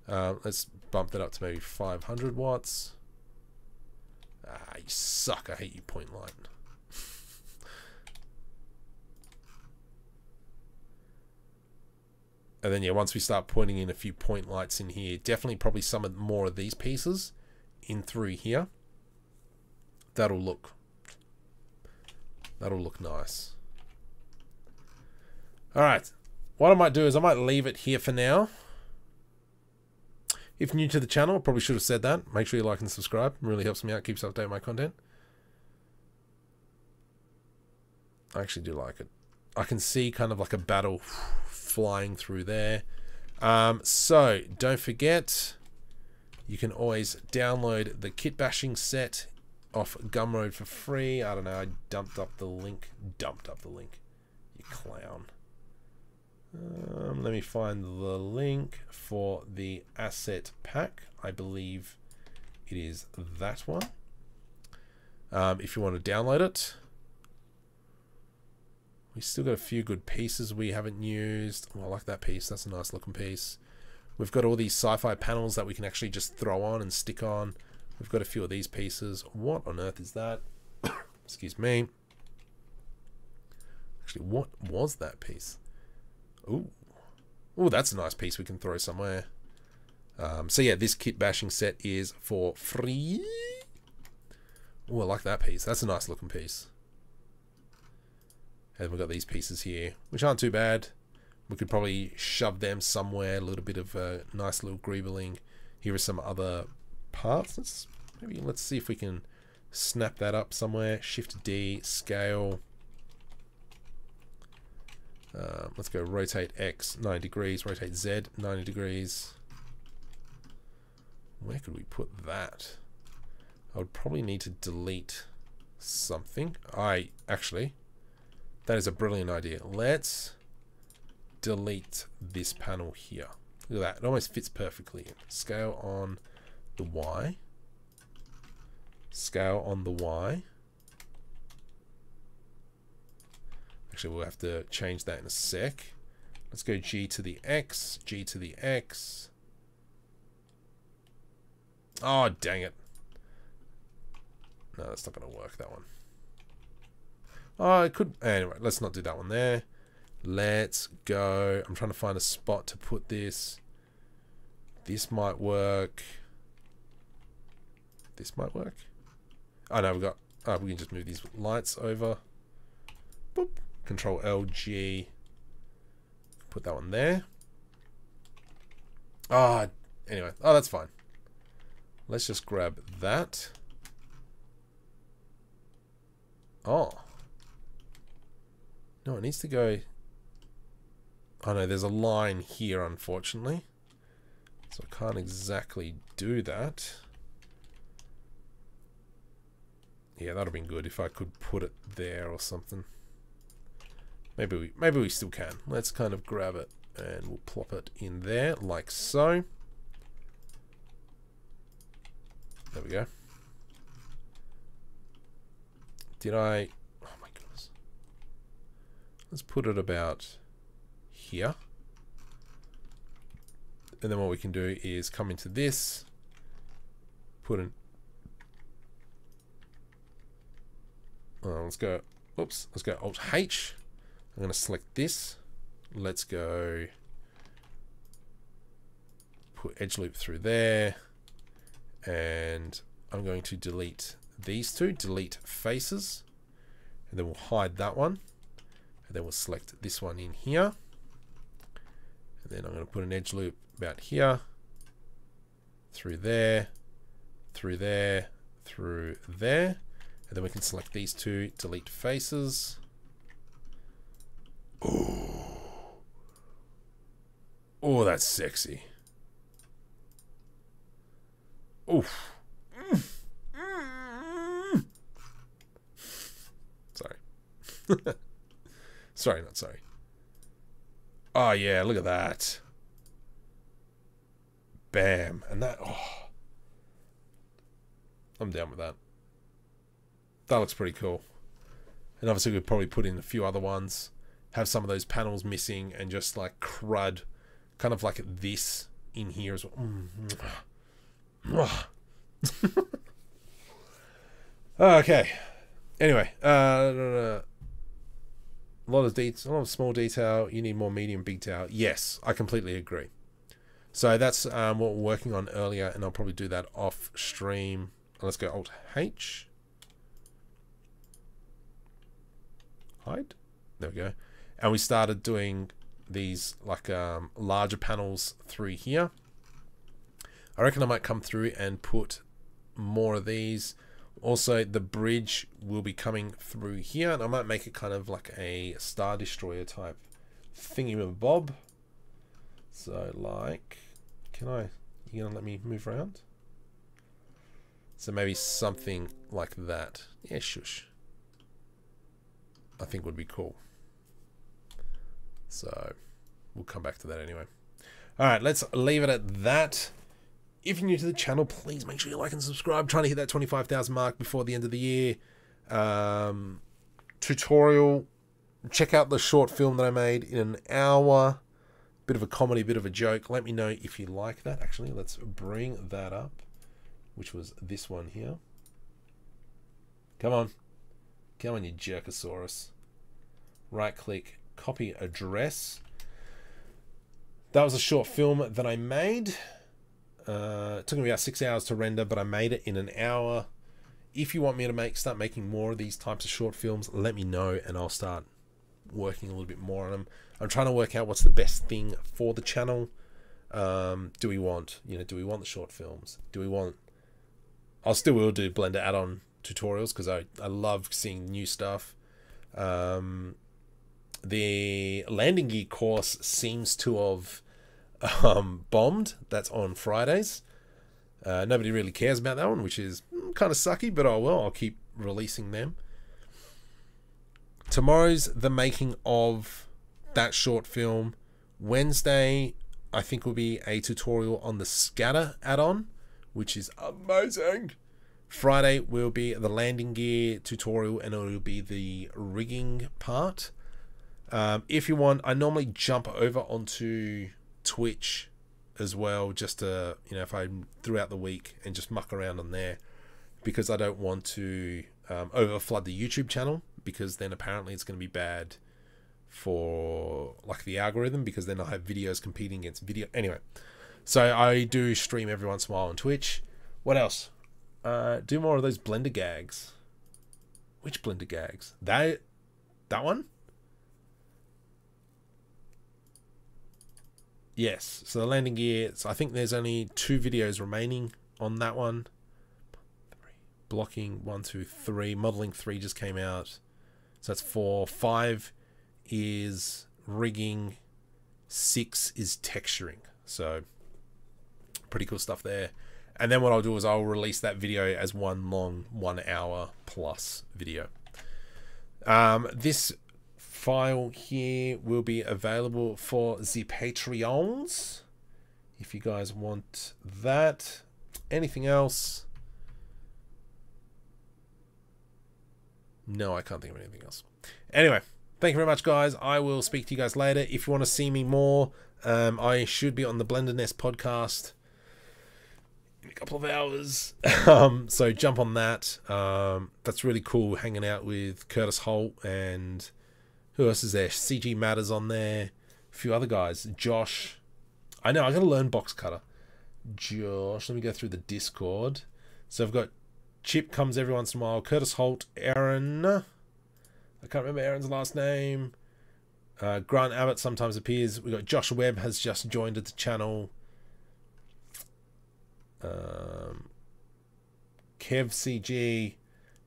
Um, let's bump that up to maybe 500 watts. Ah, you suck. I hate you, point light. And then, yeah, once we start putting in a few point lights in here, definitely probably some of more of these pieces in through here. That'll look, that'll look nice. All right. What I might do is I might leave it here for now. If new to the channel, probably should have said that. Make sure you like and subscribe. It really helps me out, keeps updating my content. I actually do like it. I can see kind of like a battle flying through there. Um, so don't forget, you can always download the kit bashing set off Gumroad for free. I don't know, I dumped up the link. Dumped up the link. You clown. Um, let me find the link for the asset pack. I believe it is that one. Um, if you want to download it, we still got a few good pieces we haven't used. Oh, I like that piece. That's a nice looking piece. We've got all these sci-fi panels that we can actually just throw on and stick on. We've got a few of these pieces. What on earth is that? Excuse me. Actually, what was that piece? Ooh. Ooh, that's a nice piece we can throw somewhere. Um, so yeah, this kit bashing set is for free. Oh, I like that piece. That's a nice looking piece. And we've got these pieces here, which aren't too bad. We could probably shove them somewhere, a little bit of a nice little greebling. Here are some other parts. Let's maybe let's see if we can snap that up somewhere. Shift D, scale. Uh, let's go rotate X 90 degrees, rotate Z 90 degrees. Where could we put that? I would probably need to delete something. I actually that is a brilliant idea. Let's delete this panel here. Look at that. It almost fits perfectly. Scale on the Y. Scale on the Y. Actually, we'll have to change that in a sec. Let's go G to the X, G to the X. Oh, dang it. No, that's not going to work, that one. Oh, it could... Anyway, let's not do that one there. Let's go. I'm trying to find a spot to put this. This might work. This might work. Oh, no, we've got... Oh, we can just move these lights over. Boop. Control L, G. Put that one there. Ah, oh, anyway. Oh, that's fine. Let's just grab that. Oh. No, it needs to go... Oh no, there's a line here, unfortunately. So I can't exactly do that. Yeah, that'd have been good if I could put it there or something. Maybe we maybe we still can. Let's kind of grab it and we'll plop it in there like so. There we go. Did I... Let's put it about here. And then what we can do is come into this, put in... Oh, uh, let's go... Oops. Let's go Alt-H. I'm going to select this. Let's go... Put edge loop through there and I'm going to delete these two, delete faces, and then we'll hide that one, and then we'll select this one in here, and then I'm going to put an edge loop about here, through there, through there, through there, and then we can select these two, delete faces. Oh, oh, that's sexy. Oof. Sorry. sorry, not sorry. Oh, yeah, look at that. Bam. And that, oh. I'm down with that. That looks pretty cool. And obviously we'd probably put in a few other ones. Have some of those panels missing and just like crud. Kind of like this in here as well. Mm okay. Anyway, uh, a lot of detail, a lot of small detail. You need more medium, big detail. Yes, I completely agree. So that's um, what we're working on earlier, and I'll probably do that off stream. Let's go Alt H. Hide. There we go. And we started doing these like um, larger panels through here. I reckon I might come through and put more of these. Also, the bridge will be coming through here, and I might make it kind of like a Star Destroyer type thingy with bob. So, like, can I? You gonna let me move around? So maybe something like that. Yeah, shush. I think would be cool. So we'll come back to that anyway. All right, let's leave it at that. If you're new to the channel, please make sure you like and subscribe. trying to hit that 25,000 mark before the end of the year. Um, tutorial. Check out the short film that I made in an hour. Bit of a comedy, bit of a joke. Let me know if you like that. Actually, let's bring that up, which was this one here. Come on. Come on, you jerkosaurus. Right click, copy address. That was a short film that I made. Uh, it took me about six hours to render, but I made it in an hour. If you want me to make start making more of these types of short films, let me know and I'll start working a little bit more on them. I'm trying to work out what's the best thing for the channel. Um, do we want, you know, do we want the short films? Do we want? I'll still will do Blender add-on tutorials because I I love seeing new stuff. Um, the landing gear course seems to have um, bombed. That's on Fridays. Uh, nobody really cares about that one, which is kind of sucky, but oh well, I'll keep releasing them. Tomorrow's the making of that short film. Wednesday, I think will be a tutorial on the scatter add-on, which is amazing. Friday will be the landing gear tutorial and it will be the rigging part. Um, if you want, I normally jump over onto Twitch as well, just to, you know, if I'm throughout the week and just muck around on there because I don't want to um, over flood the YouTube channel because then apparently it's going to be bad for like the algorithm because then I have videos competing against video. Anyway, so I do stream every once in a while on Twitch. What else? Uh, do more of those Blender gags. Which Blender gags? That that one? Yes. So the landing gear. So I think there's only two videos remaining on that one. Blocking one, two, three. Modeling three just came out. So that's four. Five is rigging. Six is texturing. So pretty cool stuff there. And then what I'll do is I'll release that video as one long, one hour plus video. Um, this file here will be available for the Patreons. If you guys want that. Anything else? No, I can't think of anything else. Anyway, thank you very much, guys. I will speak to you guys later. If you want to see me more, um, I should be on the Blender Nest podcast in a couple of hours. um, so jump on that. Um, that's really cool hanging out with Curtis Holt and who else is there? CG Matters on there. A few other guys. Josh. I know, I gotta learn BoxCutter. Josh, let me go through the Discord. So I've got Chip comes every once in a while. Curtis Holt, Aaron. I can't remember Aaron's last name. Uh, Grant Abbitt sometimes appears. We got Josh Webb has just joined the channel. Um, Kev CG,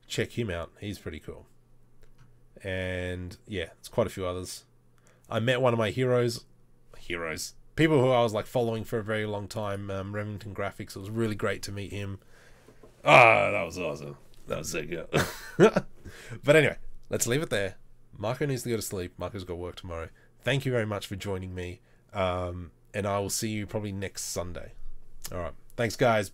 check him out. He's pretty cool. And yeah, it's quite a few others. I met one of my heroes, heroes, people who I was like following for a very long time. Um, Remington Graphics. It was really great to meet him. Ah, oh, that was awesome. That was so good. but anyway, let's leave it there. Markom needs to go to sleep. Markom's got work tomorrow. Thank you very much for joining me. Um, and I will see you probably next Sunday. All right. Thanks, guys.